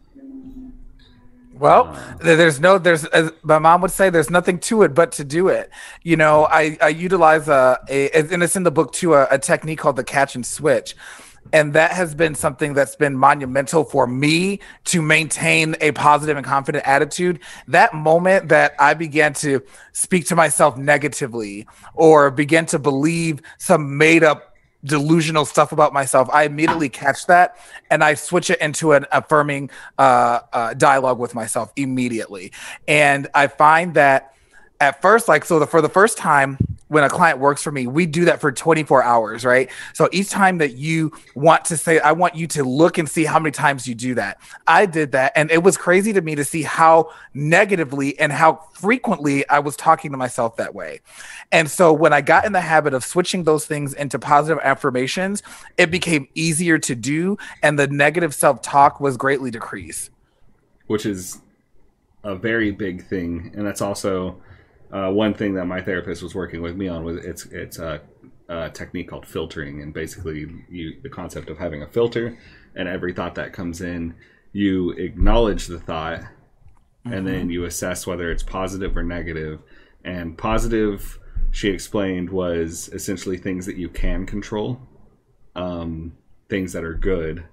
Well, Uh. there's no, there's, as my mom would say, there's nothing to it but to do it. You know, I, I utilize a, a, and it's in the book too, a, a technique called the catch and switch. And that has been something that's been monumental for me to maintain a positive and confident attitude. That moment that I began to speak to myself negatively or begin to believe some made up delusional stuff about myself, I immediately catch that and I switch it into an affirming uh, uh, dialogue with myself immediately. And I find that at first, like, so the, for the first time, when a client works for me, we do that for 24 hours, right? So each time that you want to say, I want you to look and see how many times you do that. I did that. And it was crazy to me to see how negatively and how frequently I was talking to myself that way. And so when I got in the habit of switching those things into positive affirmations, it became easier to do. And the negative self talk was greatly decreased. which is a very big thing, and that's also uh, one thing that my therapist was working with me on. Was it's it's a, a technique called filtering, and basically you the concept of having a filter, and every thought that comes in, you acknowledge the thought, and then you assess whether it's positive or negative. And positive, she explained, was essentially things that you can control, um, things that are good,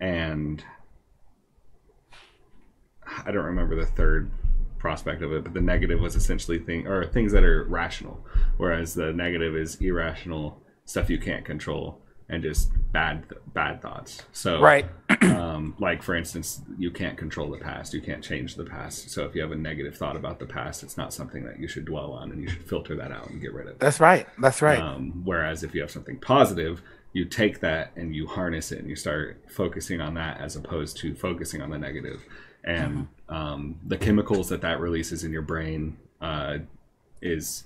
and I don't remember the third prospect of it, but the negative was essentially thing or things that are rational, whereas the negative is irrational stuff you can't control and just bad bad thoughts. So Right. um, like for instance, you can't control the past, you can't change the past. So if you have a negative thought about the past, it's not something that you should dwell on, and you should filter that out and get rid of. it. That's right. That's right. Um, whereas if you have something positive, you take that and you harness it and you start focusing on that as opposed to focusing on the negative. And um, the chemicals that that releases in your brain uh, is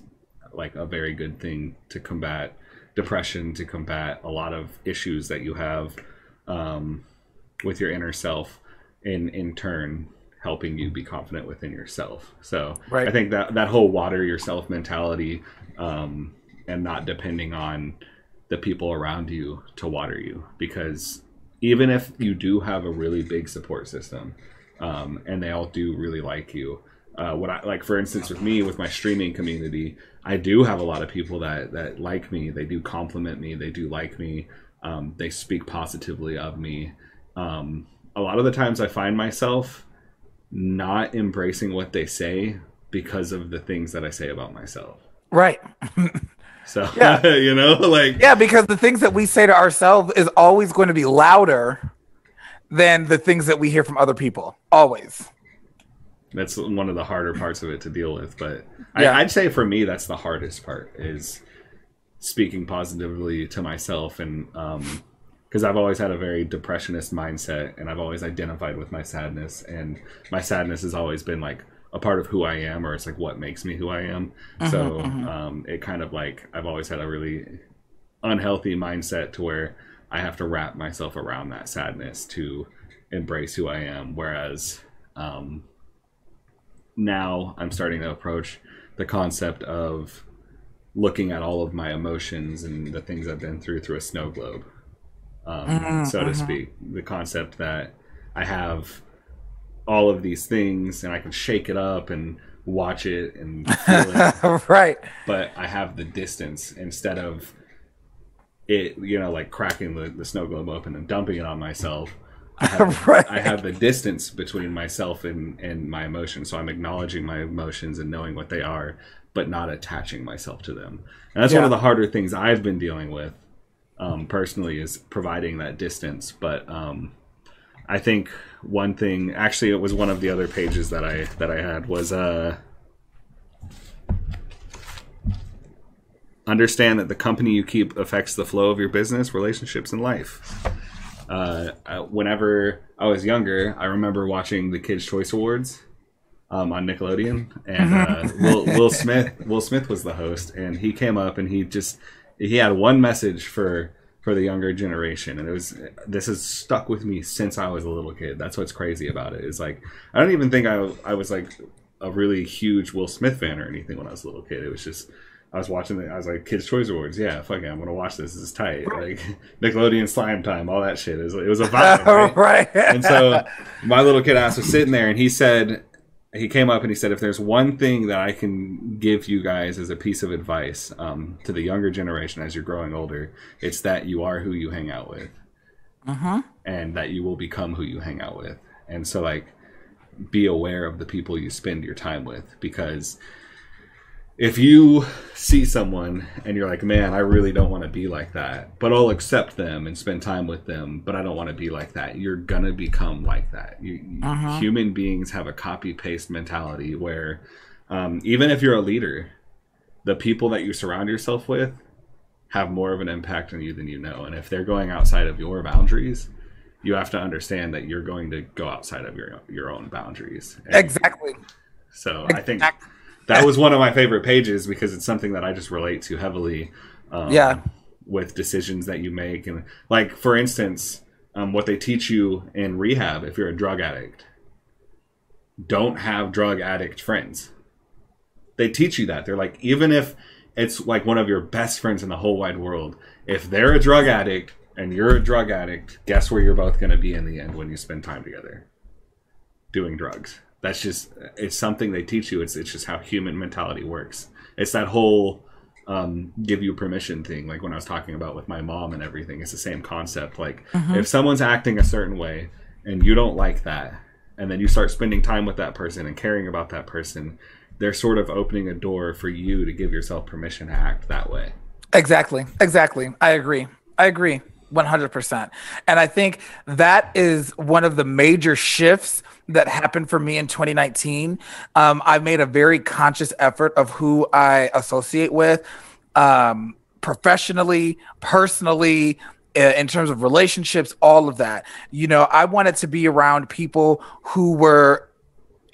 like a very good thing to combat depression, to combat a lot of issues that you have um, with your inner self. In in turn, helping you be confident within yourself. So Right. I think that that whole water yourself mentality um, and not depending on the people around you to water you because even if you do have a really big support system um, and they all do really like you uh, what I like for instance with me with my streaming community I do have a lot of people that that like me they do compliment me they do like me um, they speak positively of me um, a lot of the times I find myself not embracing what they say because of the things that I say about myself. Right. So, yeah. you know, like Yeah, because the things that we say to ourselves is always going to be louder than the things that we hear from other people. Always. That's one of the harder parts of it to deal with, but yeah. I, I'd say for me that's the hardest part is speaking positively to myself and um because I've always had a very depressionist mindset and I've always identified with my sadness and my sadness has always been like a part of who I am or it's like what makes me who I am. Mm-hmm, so mm-hmm. Um, it kind of like I've always had a really unhealthy mindset to where I have to wrap myself around that sadness to embrace who I am. Whereas um, now I'm starting to approach the concept of looking at all of my emotions and the things I've been through through a snow globe um, mm-hmm, so to mm-hmm. speak. The concept that I have all of these things and I can shake it up and watch it and it, right. But I have the distance instead of it, you know, like cracking the, the snow globe open and dumping it on myself. I have, right. I have the distance between myself and, and my emotions. So I'm acknowledging my emotions and knowing what they are, but not attaching myself to them. And that's yeah. one of the harder things I've been dealing with um, personally is providing that distance. But um, I think one thing, actually, it was one of the other pages that I that I had was uh, understand that the company you keep affects the flow of your business, relationships, and life. Uh, whenever I was younger, I remember watching the Kids Choice Awards. Um, on Nickelodeon, and uh, Will, Will Smith. Will Smith was the host, and he came up and he just he had one message for for the younger generation and it was this has stuck with me since i was a little kid that's what's crazy about it is like i don't even think i, I was like a really huge will smith fan or anything when i was a little kid it was just I was watching the, I was like, Kids Choice Awards. Yeah, fuck it, I'm gonna watch this. This is tight. Like Nickelodeon Slime Time, all that shit. It was, it was a vibe, right? right. and so my little kid ass was sitting there, and he said, he came up and he said, if there's one thing that I can give you guys as a piece of advice um, to the younger generation as you're growing older, it's that you are who you hang out with, uh-huh. and that you will become who you hang out with. And so, like, be aware of the people you spend your time with because if you see someone and you're like, man, I really don't want to be like that, but I'll accept them and spend time with them, but I don't want to be like that, you're going to become like that. You, uh-huh. Human beings have a copy paste mentality where um, even if you're a leader, the people that you surround yourself with have more of an impact on you than you know. And if they're going outside of your boundaries, you have to understand that you're going to go outside of your your own boundaries. And exactly. So exactly. I think that was one of my favorite pages because it's something that I just relate to heavily. Um, yeah. With decisions that you make, and like for instance, um, what they teach you in rehab if you're a drug addict. Don't have drug addict friends. They teach you that. They're like, even if it's like one of your best friends in the whole wide world, if they're a drug addict and you're a drug addict, guess where you're both going to be in the end when you spend time together? Doing drugs that's just it's something they teach you. It's it's just how human mentality works. It's that whole um, give you permission thing. Like when I was talking about with my mom and everything, it's the same concept. Like mm-hmm. if someone's acting a certain way and you don't like that, and then you start spending time with that person and caring about that person, they're sort of opening a door for you to give yourself permission to act that way. Exactly. Exactly. I agree. I agree. 100%. And I think that is one of the major shifts that happened for me in 2019. Um, I made a very conscious effort of who I associate with um, professionally, personally, in terms of relationships, all of that. You know, I wanted to be around people who were,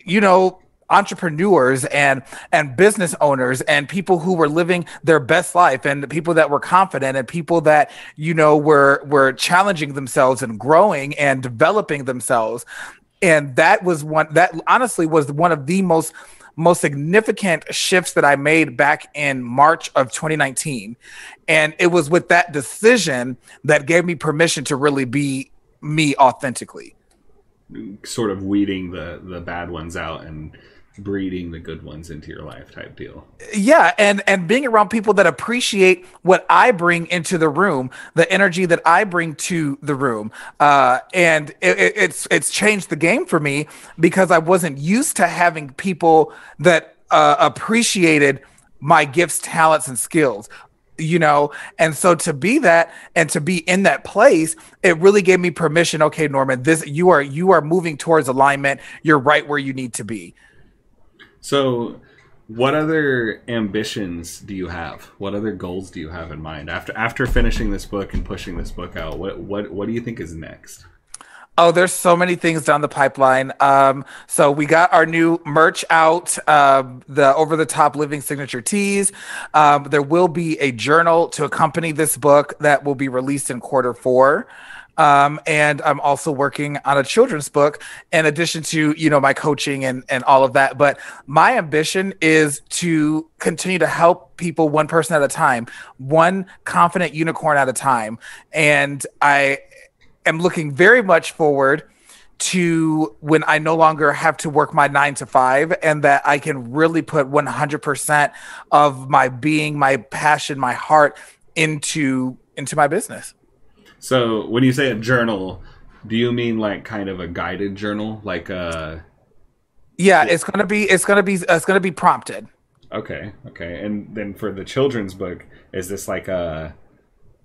you know, entrepreneurs and and business owners and people who were living their best life and people that were confident and people that you know were were challenging themselves and growing and developing themselves. And that was one that honestly was one of the most most significant shifts that I made back in March of 2019 and it was with that decision that gave me permission to really be me authentically. Sort of weeding the the bad ones out and breeding the good ones into your life type deal. Yeah, and and being around people that appreciate what I bring into the room, the energy that I bring to the room, uh, and it, it's it's changed the game for me because I wasn't used to having people that uh, appreciated my gifts, talents, and skills you know? And so to be that and to be in that place it really gave me permission okay norman this you are you are moving towards alignment. You're right where you need to be so, what other ambitions do you have? What other goals do you have in mind after after finishing this book and pushing this book out? What what what do you think is next? Oh, there's so many things down the pipeline. Um, so we got our new merch out, uh, the over the top living signature tees. Um, there will be a journal to accompany this book that will be released in quarter four. Um, and I'm also working on a children's book in addition to, you know, my coaching and, and all of that. But my ambition is to continue to help people one person at a time, one confident unicorn at a time. And I am looking very much forward to when I no longer have to work my nine to five and that I can really put 100% of my being, my passion, my heart into into my business. So when you say a journal, do you mean like kind of a guided journal, like a? Uh, yeah, it's gonna be it's gonna be it's gonna be prompted. Okay, okay, and then for the children's book, is this like a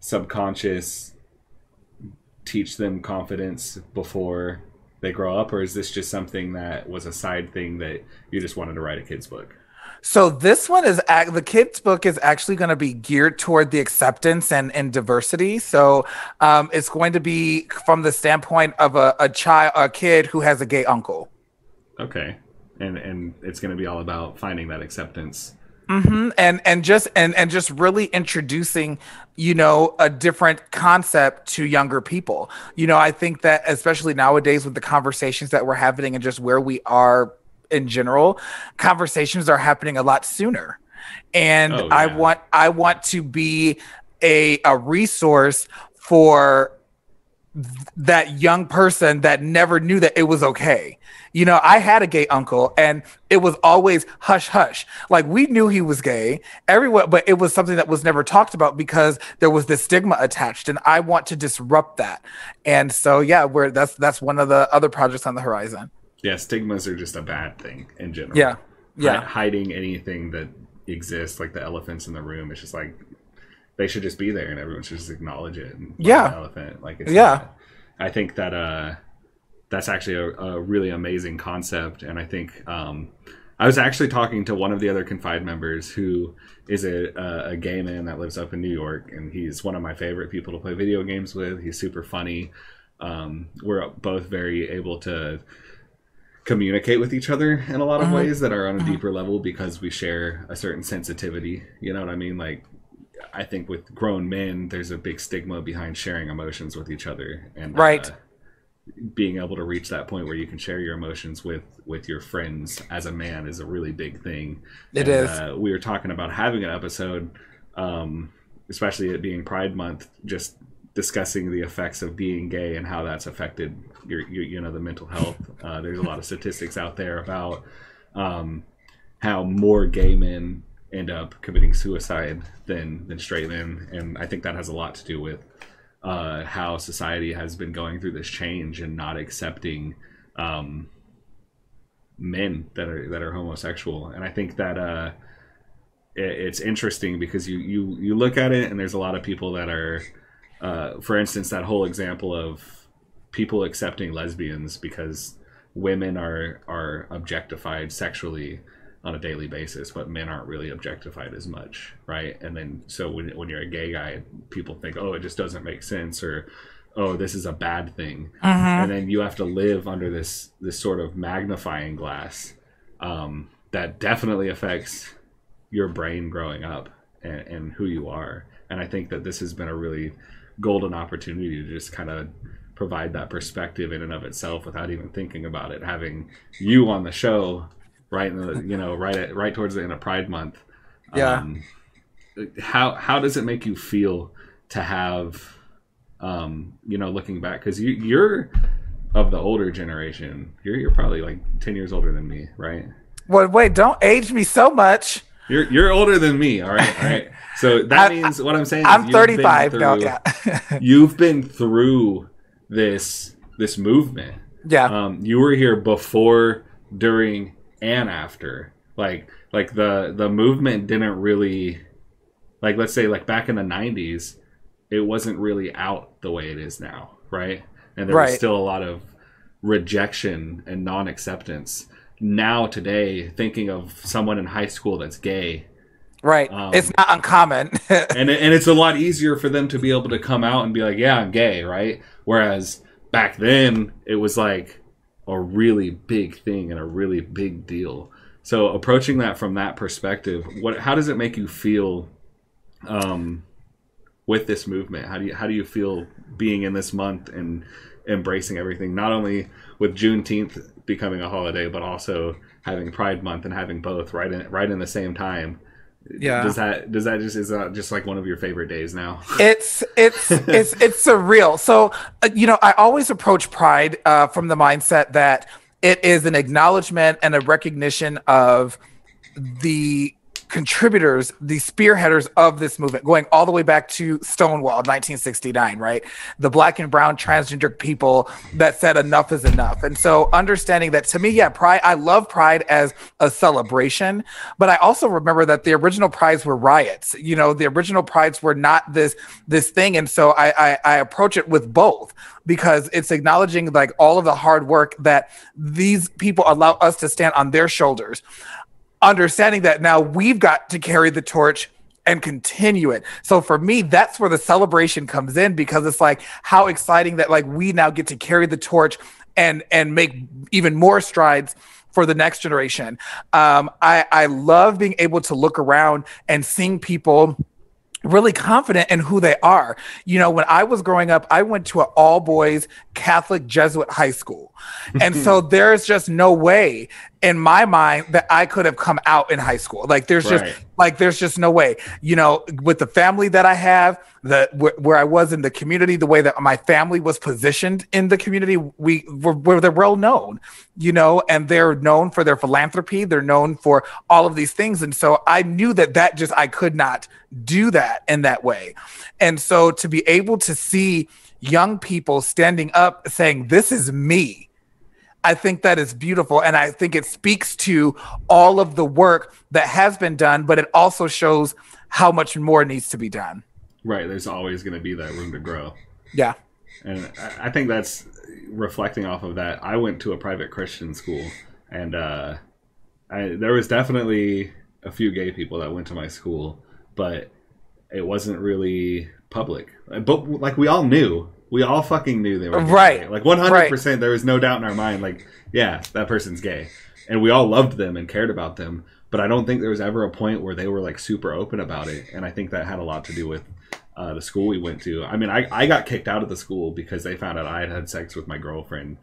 subconscious teach them confidence before they grow up, or is this just something that was a side thing that you just wanted to write a kid's book? So this one is the kids book is actually going to be geared toward the acceptance and, and diversity. So um, it's going to be from the standpoint of a, a child, a kid who has a gay uncle. Okay, and and it's going to be all about finding that acceptance. Mm-hmm. And and just and and just really introducing, you know, a different concept to younger people. You know, I think that especially nowadays with the conversations that we're having and just where we are in general, conversations are happening a lot sooner. And oh, yeah. I want I want to be a a resource for that young person that never knew that it was okay. You know, I had a gay uncle and it was always hush hush. Like we knew he was gay, everyone, but it was something that was never talked about because there was this stigma attached and I want to disrupt that. And so yeah, we're that's that's one of the other projects on the horizon. Yeah, stigmas are just a bad thing in general. Yeah. Yeah. Hiding anything that exists, like the elephants in the room, it's just like they should just be there and everyone should just acknowledge it. And yeah. elephant. Like it's yeah. I think that uh that's actually a, a, really amazing concept and I think um I was actually talking to one of the other confide members who is a, a, a gay man that lives up in New York, and he's one of my favorite people to play video games with. He's super funny. Um, we're both very able to communicate with each other in a lot of uh-huh. ways that are on a uh-huh. deeper level because we share a certain sensitivity. You know what I mean? Like, I think with grown men, there's a big stigma behind sharing emotions with each other, and right. Uh, being able to reach that point where you can share your emotions with with your friends as a man is a really big thing. It and, is. Uh, we were talking about having an episode, um, especially it being Pride Month, just discussing the effects of being gay and how that's affected your, your you know the mental health. Uh, there's a lot of statistics out there about um, how more gay men end up committing suicide than than straight men, and I think that has a lot to do with uh, how society has been going through this change and not accepting um, men that are that are homosexual. And I think that uh, it, it's interesting because you you you look at it and there's a lot of people that are uh, for instance, that whole example of people accepting lesbians because women are are objectified sexually on a daily basis, but men aren't really objectified as much, right? And then so when when you're a gay guy, people think, oh, it just doesn't make sense, or oh, this is a bad thing, uh-huh. and then you have to live under this this sort of magnifying glass um, that definitely affects your brain growing up and, and who you are. And I think that this has been a really golden opportunity to just kind of provide that perspective in and of itself without even thinking about it. Having you on the show, right in the you know right at, right towards the end of Pride Month. Yeah. Um, how how does it make you feel to have, um, you know, looking back because you you're of the older generation, you're you're probably like ten years older than me, right? Well, wait, don't age me so much. You're you're older than me, all right, all right. So that I- means what I'm saying. I'm is you've been 35. No, through- yeah. you've been through this this movement. yeah. Um, you were here before, during, and after. Like like the the movement didn't really like let's say like back in the '90s, it wasn't really out the way it is now, right? And there was still a lot of rejection and non-acceptance. Now today, thinking of someone in high school that's gay, right. um, it's not uncommon. and and it's a lot easier for them to be able to come out and be like, yeah, I'm gay, right? Whereas back then it was like a really big thing and a really big deal. So approaching that from that perspective, what how does it make you feel um, with this movement? How do you how do you feel being in this month and embracing everything? Not only with Juneteenth becoming a holiday, but also having Pride Month and having both right in right in the same time. Yeah. Does that does that just is that just like one of your favorite days now? it's it's it's it's surreal. So uh, you know, I always approach Pride uh, from the mindset that it is an acknowledgement and a recognition of the contributors, the spearheaders of this movement, going all the way back to Stonewall, 1969, right? The black and brown transgender people that said enough is enough. And so understanding that to me, yeah, Pride, I love Pride as a celebration, but I also remember that the original Prides were riots. You know, the original Prides were not this this thing. And so I I, I approach it with both because it's acknowledging like all of the hard work that these people allow us to stand on their shoulders understanding that now we've got to carry the torch and continue it. So for me, that's where the celebration comes in because it's like how exciting that like we now get to carry the torch and and make even more strides for the next generation. Um, I I love being able to look around and seeing people really confident in who they are. You know, when I was growing up, I went to an all boys Catholic Jesuit high school. And so there's just no way in my mind that I could have come out in high school. Like there's Right. just like there's just no way. You know, with the family that I have, the where, where I was in the community, the way that my family was positioned in the community, we were, were they're well known, you know, and they're known for their philanthropy. They're known for all of these things, and so I knew that that just I could not do that in that way, and so to be able to see young people standing up saying, "This is me." I think that is beautiful. And I think it speaks to all of the work that has been done, but it also shows how much more needs to be done. Right. There's always going to be that room to grow. Yeah. And I- think that's reflecting off of that. I went to a private Christian school, and uh, I, there was definitely a few gay people that went to my school, but it wasn't really public. But like we all knew, we all fucking knew they were gay. Right. Like 100. percent There was no doubt in our mind. Like, yeah, that person's gay, and we all loved them and cared about them. But I don't think there was ever a point where they were like super open about it, and I think that had a lot to do with uh, the school we went to. I mean, I, I got kicked out of the school because they found out I had had sex with my girlfriend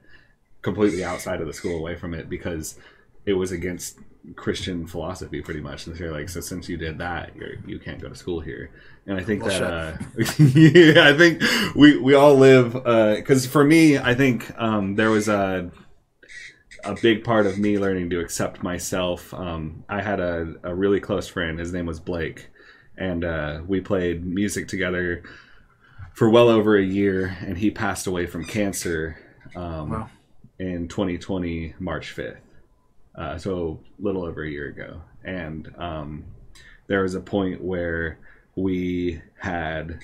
completely outside of the school, away from it, because it was against Christian philosophy, pretty much. And they're like, so since you did that, you're, you can't go to school here. And I think that, uh, yeah, I think we, we all live, because for me, I think um, there was a, a big part of me learning to accept myself. Um, I had a, a really close friend. His name was Blake, and uh, we played music together for well over a year. And he passed away from cancer um, Wow. in 2020, March 5th. Uh, so a little over a year ago. And um, there was a point where we had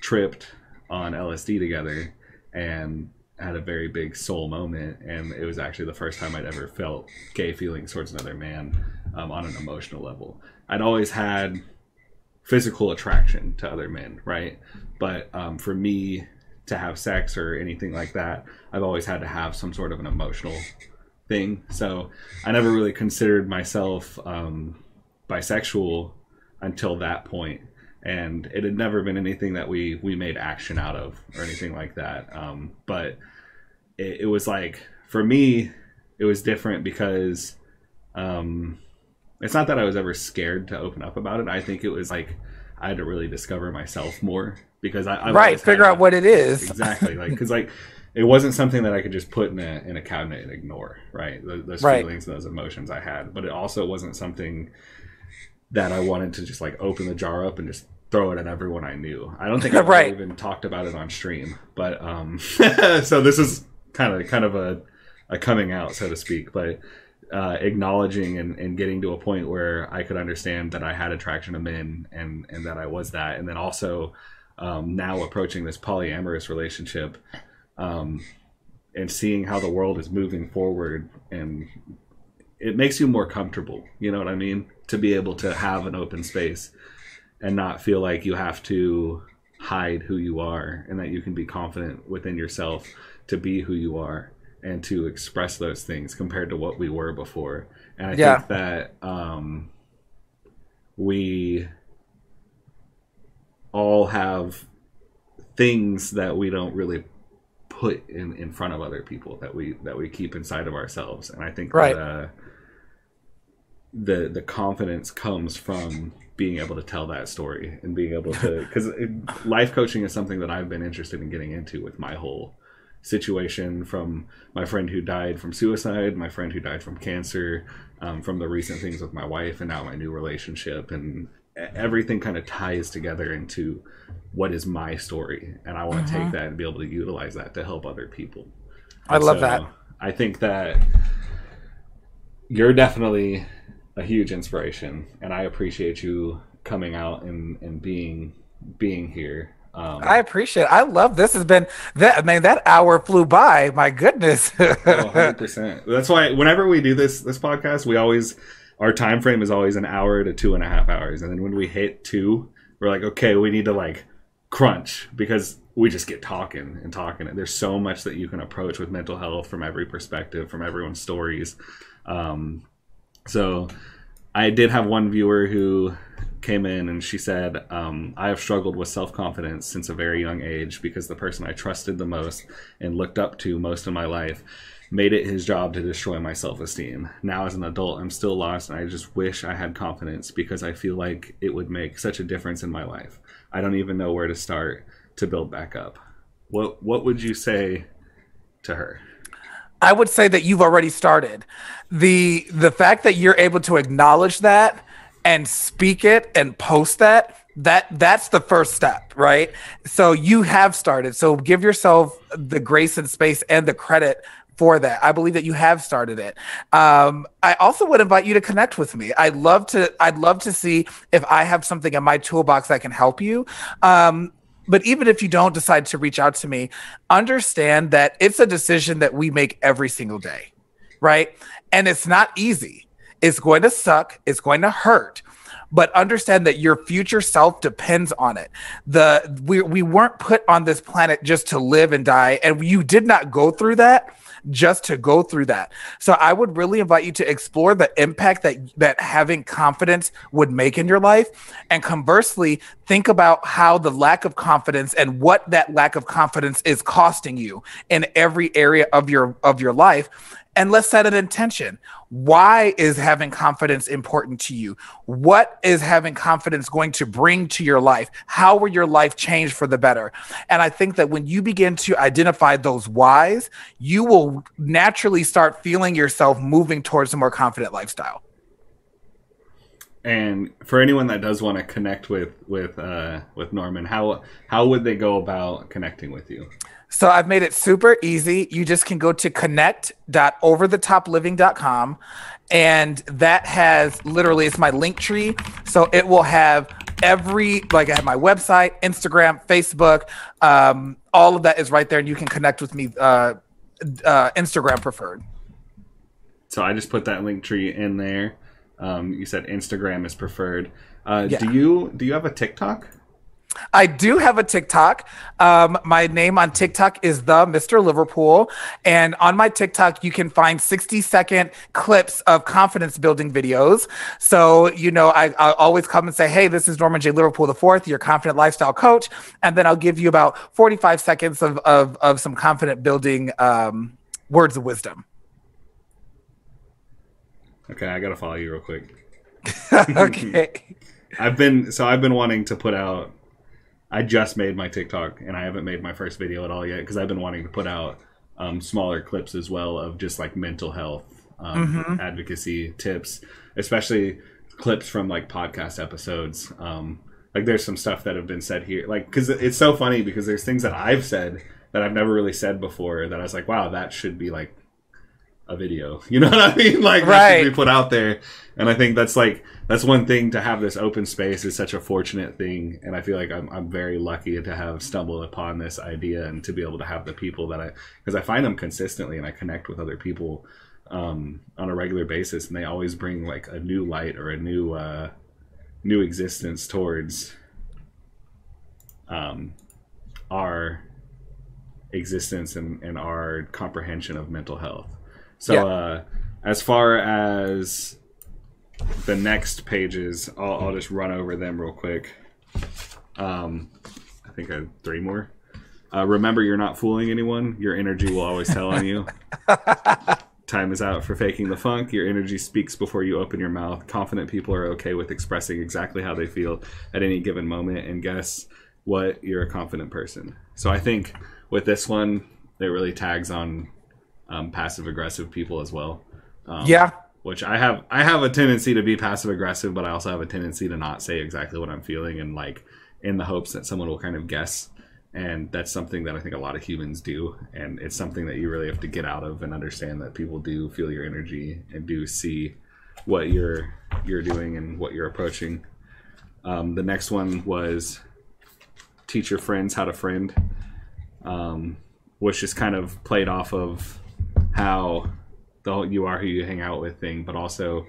tripped on LSD together and had a very big soul moment. And it was actually the first time I'd ever felt gay feelings towards another man um, on an emotional level. I'd always had physical attraction to other men, right? But um, for me to have sex or anything like that, I've always had to have some sort of an emotional thing. So I never really considered myself um, bisexual until that point, and it had never been anything that we we made action out of or anything like that. Um, but it, it was like for me, it was different because um, it's not that I was ever scared to open up about it. I think it was like I had to really discover myself more because I I've right. Figure out what it is. exactly like because like it wasn't something that I could just put in a in a cabinet and ignore, right? Those, those Right. feelings, and those emotions I had, but it also wasn't something that I wanted to just like open the jar up and just throw it at everyone I knew. I don't think I Right. even talked about it on stream, but um, so this is kind of kind of a a coming out, so to speak, but. Uh, acknowledging and, and getting to a point where I could understand that I had attraction to men and, and that I was that, and then also um, now approaching this polyamorous relationship um, and seeing how the world is moving forward and it makes you more comfortable you know what i mean to be able to have an open space and not feel like you have to hide who you are and that you can be confident within yourself to be who you are and to express those things compared to what we were before and i Yeah. think that um, we all have things that we don't really put in, in front of other people that we that we keep inside of ourselves and i think Right. that uh, the the confidence comes from being able to tell that story and being able to because life coaching is something that i've been interested in getting into with my whole situation from my friend who died from suicide my friend who died from cancer um, from the recent things with my wife and now my new relationship and everything kind of ties together into what is my story and i want to take that and be able to utilize that to help other people I And love that. i think that you're definitely a huge inspiration and i appreciate you coming out and, and being being here um, I appreciate it. I love this has been that I mean that hour flew by. My goodness. Oh, 100%. That's why whenever we do this this podcast, we always our time frame is always an hour to two and a half hours, and then when we hit two, we're like, okay, we need to like crunch because we just get talking and talking. And there's so much that you can approach with mental health from every perspective, from everyone's stories. Um, so I did have one viewer who came in and she said, um, I have struggled with self confidence since a very young age because the person I trusted the most and looked up to most of my life made it his job to destroy my self esteem. Now, as an adult, I'm still lost and I just wish I had confidence because I feel like it would make such a difference in my life. I don't even know where to start to build back up. What, what would you say to her? I would say that you've already started. The the fact that you're able to acknowledge that and speak it and post that that that's the first step, right? So you have started. So give yourself the grace and space and the credit for that. I believe that you have started it. Um, I also would invite you to connect with me. I'd love to. I'd love to see if I have something in my toolbox that can help you. Um, but even if you don't decide to reach out to me, understand that it's a decision that we make every single day, right? And it's not easy. It's going to suck. It's going to hurt. But understand that your future self depends on it. The we we weren't put on this planet just to live and die, and you did not go through that just to go through that. So I would really invite you to explore the impact that that having confidence would make in your life and conversely think about how the lack of confidence and what that lack of confidence is costing you in every area of your of your life and let's set an intention. Why is having confidence important to you? What is having confidence going to bring to your life? How will your life change for the better? And I think that when you begin to identify those whys, you will naturally start feeling yourself moving towards a more confident lifestyle. And for anyone that does want to connect with with uh, with Norman, how how would they go about connecting with you? So I've made it super easy. You just can go to connect.overthetopliving.com and that has literally it's my link tree. So it will have every like I have my website, Instagram, Facebook, um, all of that is right there and you can connect with me uh, uh, Instagram preferred. So I just put that link tree in there. Um, you said Instagram is preferred. Uh, Yeah. Do you do you have a TikTok? I do have a TikTok. Um, my name on TikTok is the Mr. Liverpool, and on my TikTok you can find 60 second clips of confidence building videos. So you know, I, I always come and say, "Hey, this is Norman J. Liverpool the fourth, your confident lifestyle coach," and then I'll give you about 45 seconds of of, of some confident building um, words of wisdom. Okay, I gotta follow you real quick. okay. I've been so I've been wanting to put out I just made my TikTok and I haven't made my first video at all yet because I've been wanting to put out um, smaller clips as well of just like mental health um, Mm-hmm. advocacy tips, especially clips from like podcast episodes. Um, like there's some stuff that have been said here, like because it's so funny because there's things that I've said that I've never really said before that I was like, wow, that should be like a video. You know what I mean? Like Right. be put out there. And I think that's like that's one thing to have this open space is such a fortunate thing. And I feel like I'm I'm very lucky to have stumbled upon this idea and to be able to have the people that I because I find them consistently and I connect with other people um, on a regular basis and they always bring like a new light or a new uh, new existence towards um, our existence and, and our comprehension of mental health. So, Yeah. uh, as far as the next pages, I'll, I'll just run over them real quick. Um, I think I have three more. Uh, remember, you're not fooling anyone. Your energy will always tell on you. Time is out for faking the funk. Your energy speaks before you open your mouth. Confident people are okay with expressing exactly how they feel at any given moment. And guess what? You're a confident person. So I think with this one, it really tags on um, passive aggressive people as well. Um, Yeah. which I have I have a tendency to be passive aggressive, but I also have a tendency to not say exactly what I'm feeling and like in the hopes that someone will kind of guess. And that's something that I think a lot of humans do, and it's something that you really have to get out of and understand that people do feel your energy and do see what you're you're doing and what you're approaching. Um, the next one was teach your friends how to friend, um, which is kind of played off of how the whole you are who you hang out with thing, but also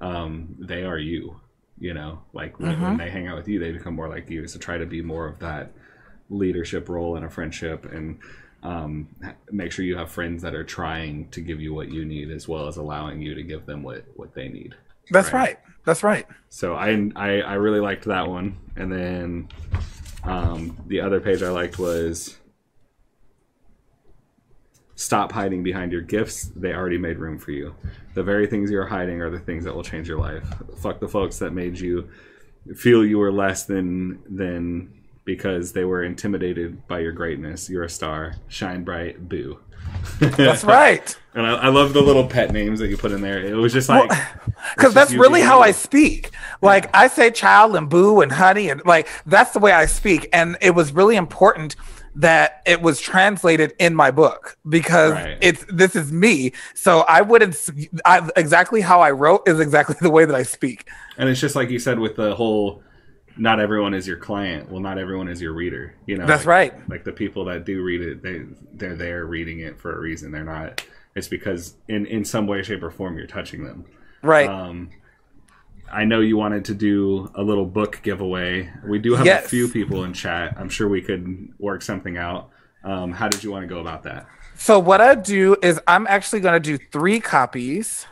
um, they are you. You know, like when, when they hang out with you, they become more like you. So try to be more of that leadership role in a friendship and um, make sure you have friends that are trying to give you what you need as well as allowing you to give them what, what they need. That's Right. right. That's right. So I, I I really liked that one, and then um, the other page I liked was stop hiding behind your gifts. They already made room for you. The very things you're hiding are the things that will change your life. Fuck the folks that made you feel you were less than than because they were intimidated by your greatness. You're a star. Shine bright. Boo. That's right. And I, I love the little pet names that you put in there. It was just like Because just that's really how. I speak. Like I say child and boo and honey and like that's the way I speak. And it was really important that it was translated in my book because Right. it's this is me. So I wouldn't I, exactly how I wrote is exactly the way that I speak. And it's just like you said with the whole not everyone is your client. Well, not everyone is your reader. You know, That's like, right. Like the people that do read it, they they're there reading it for a reason. They're not. It's because in in some way, shape, or form, you're touching them. Right. Um, I know you wanted to do a little book giveaway. We do have Yes. a few people in chat. I'm sure we could work something out. Um, how did you want to go about that? So what I do is I'm actually going to do three copies.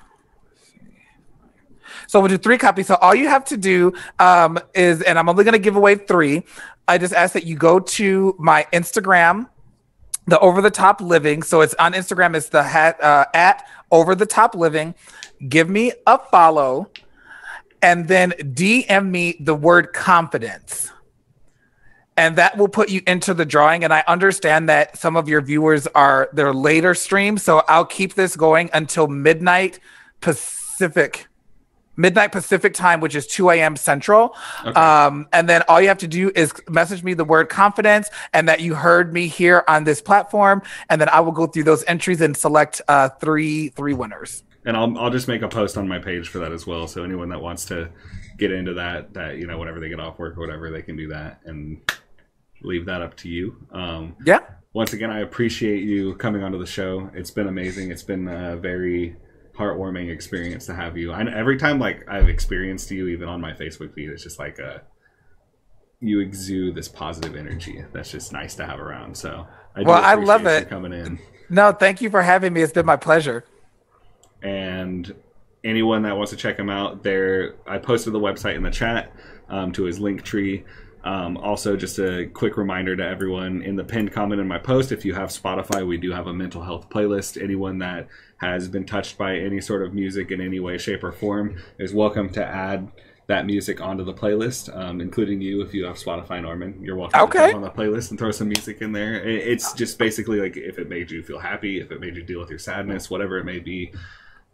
So we'll do three copies. So all you have to do um, is, and I'm only going to give away three. I just ask that you go to my Instagram, the Over the Top Living. So it's on Instagram. It's the hat uh, at Over the Top Living. Give me a follow, and then DM me the word confidence. And that will put you into the drawing. And i understand that some of your viewers are their later stream so i'll keep this going until midnight pacific midnight pacific time which is 2 a.m central. Um, and then all you have to do is message me the word confidence and that you heard me here on this platform. And then i will go through those entries and select uh, three three winners and I'll I'll just make a post on my page for that as well. So anyone that wants to get into that, that you know, whenever they get off work or whatever, they can do that and leave that up to you. Um, yeah once again, I appreciate you coming onto the show. It's been amazing. It's been a very heartwarming experience to have you. I, every time like I've experienced you, even on my Facebook feed, it's just like a you exude this positive energy. That's just nice to have around. So I do Well, I love you it. coming in. no thank you for having me it's been my pleasure and anyone that wants to check him out there i posted the website in the chat um, to his link tree um, also just a quick reminder to everyone in the pinned comment in my post if you have spotify we do have a mental health playlist anyone that has been touched by any sort of music in any way shape or form is welcome to add that music onto the playlist, um, including you if you have Spotify, Norman. You're welcome Okay. to on the playlist and throw some music in there. It's just basically like if it made you feel happy, if it made you deal with your sadness, whatever it may be,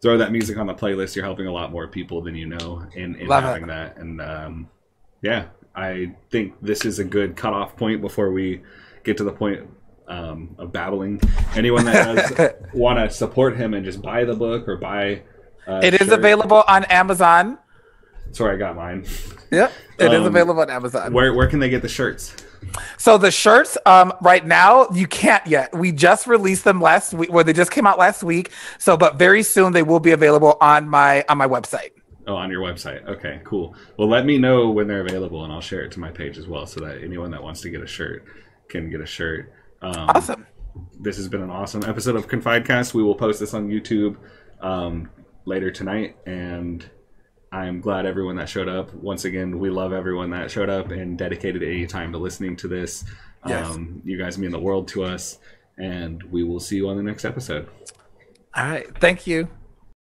throw that music on the playlist. You're helping a lot more people than you know in, in Love it. having that. And um, yeah, I think this is a good cutoff point before we get to the point um, of babbling. Anyone that does want to support him and just buy the book or buy. Uh, It is shirt- available on Amazon. Sorry, I got mine. Yep, it is Um, available on Amazon. Where where can they get the shirts? So the shirts, um, right now you can't yet. We just released them last week, where they just came out last week. So, but very soon they will be available on my on my website. Oh, on your website. Okay, cool. Well, let me know when they're available, and I'll share it to my page as well, so that anyone that wants to get a shirt can get a shirt. Um, Awesome. This has been an awesome episode of Confidecast. We will post this on YouTube um, later tonight, and I'm glad everyone that showed up. Once again, we love everyone that showed up and dedicated any time to listening to this. Yes. Um, you guys mean the world to us, and we will see you on the next episode. All right. Thank you.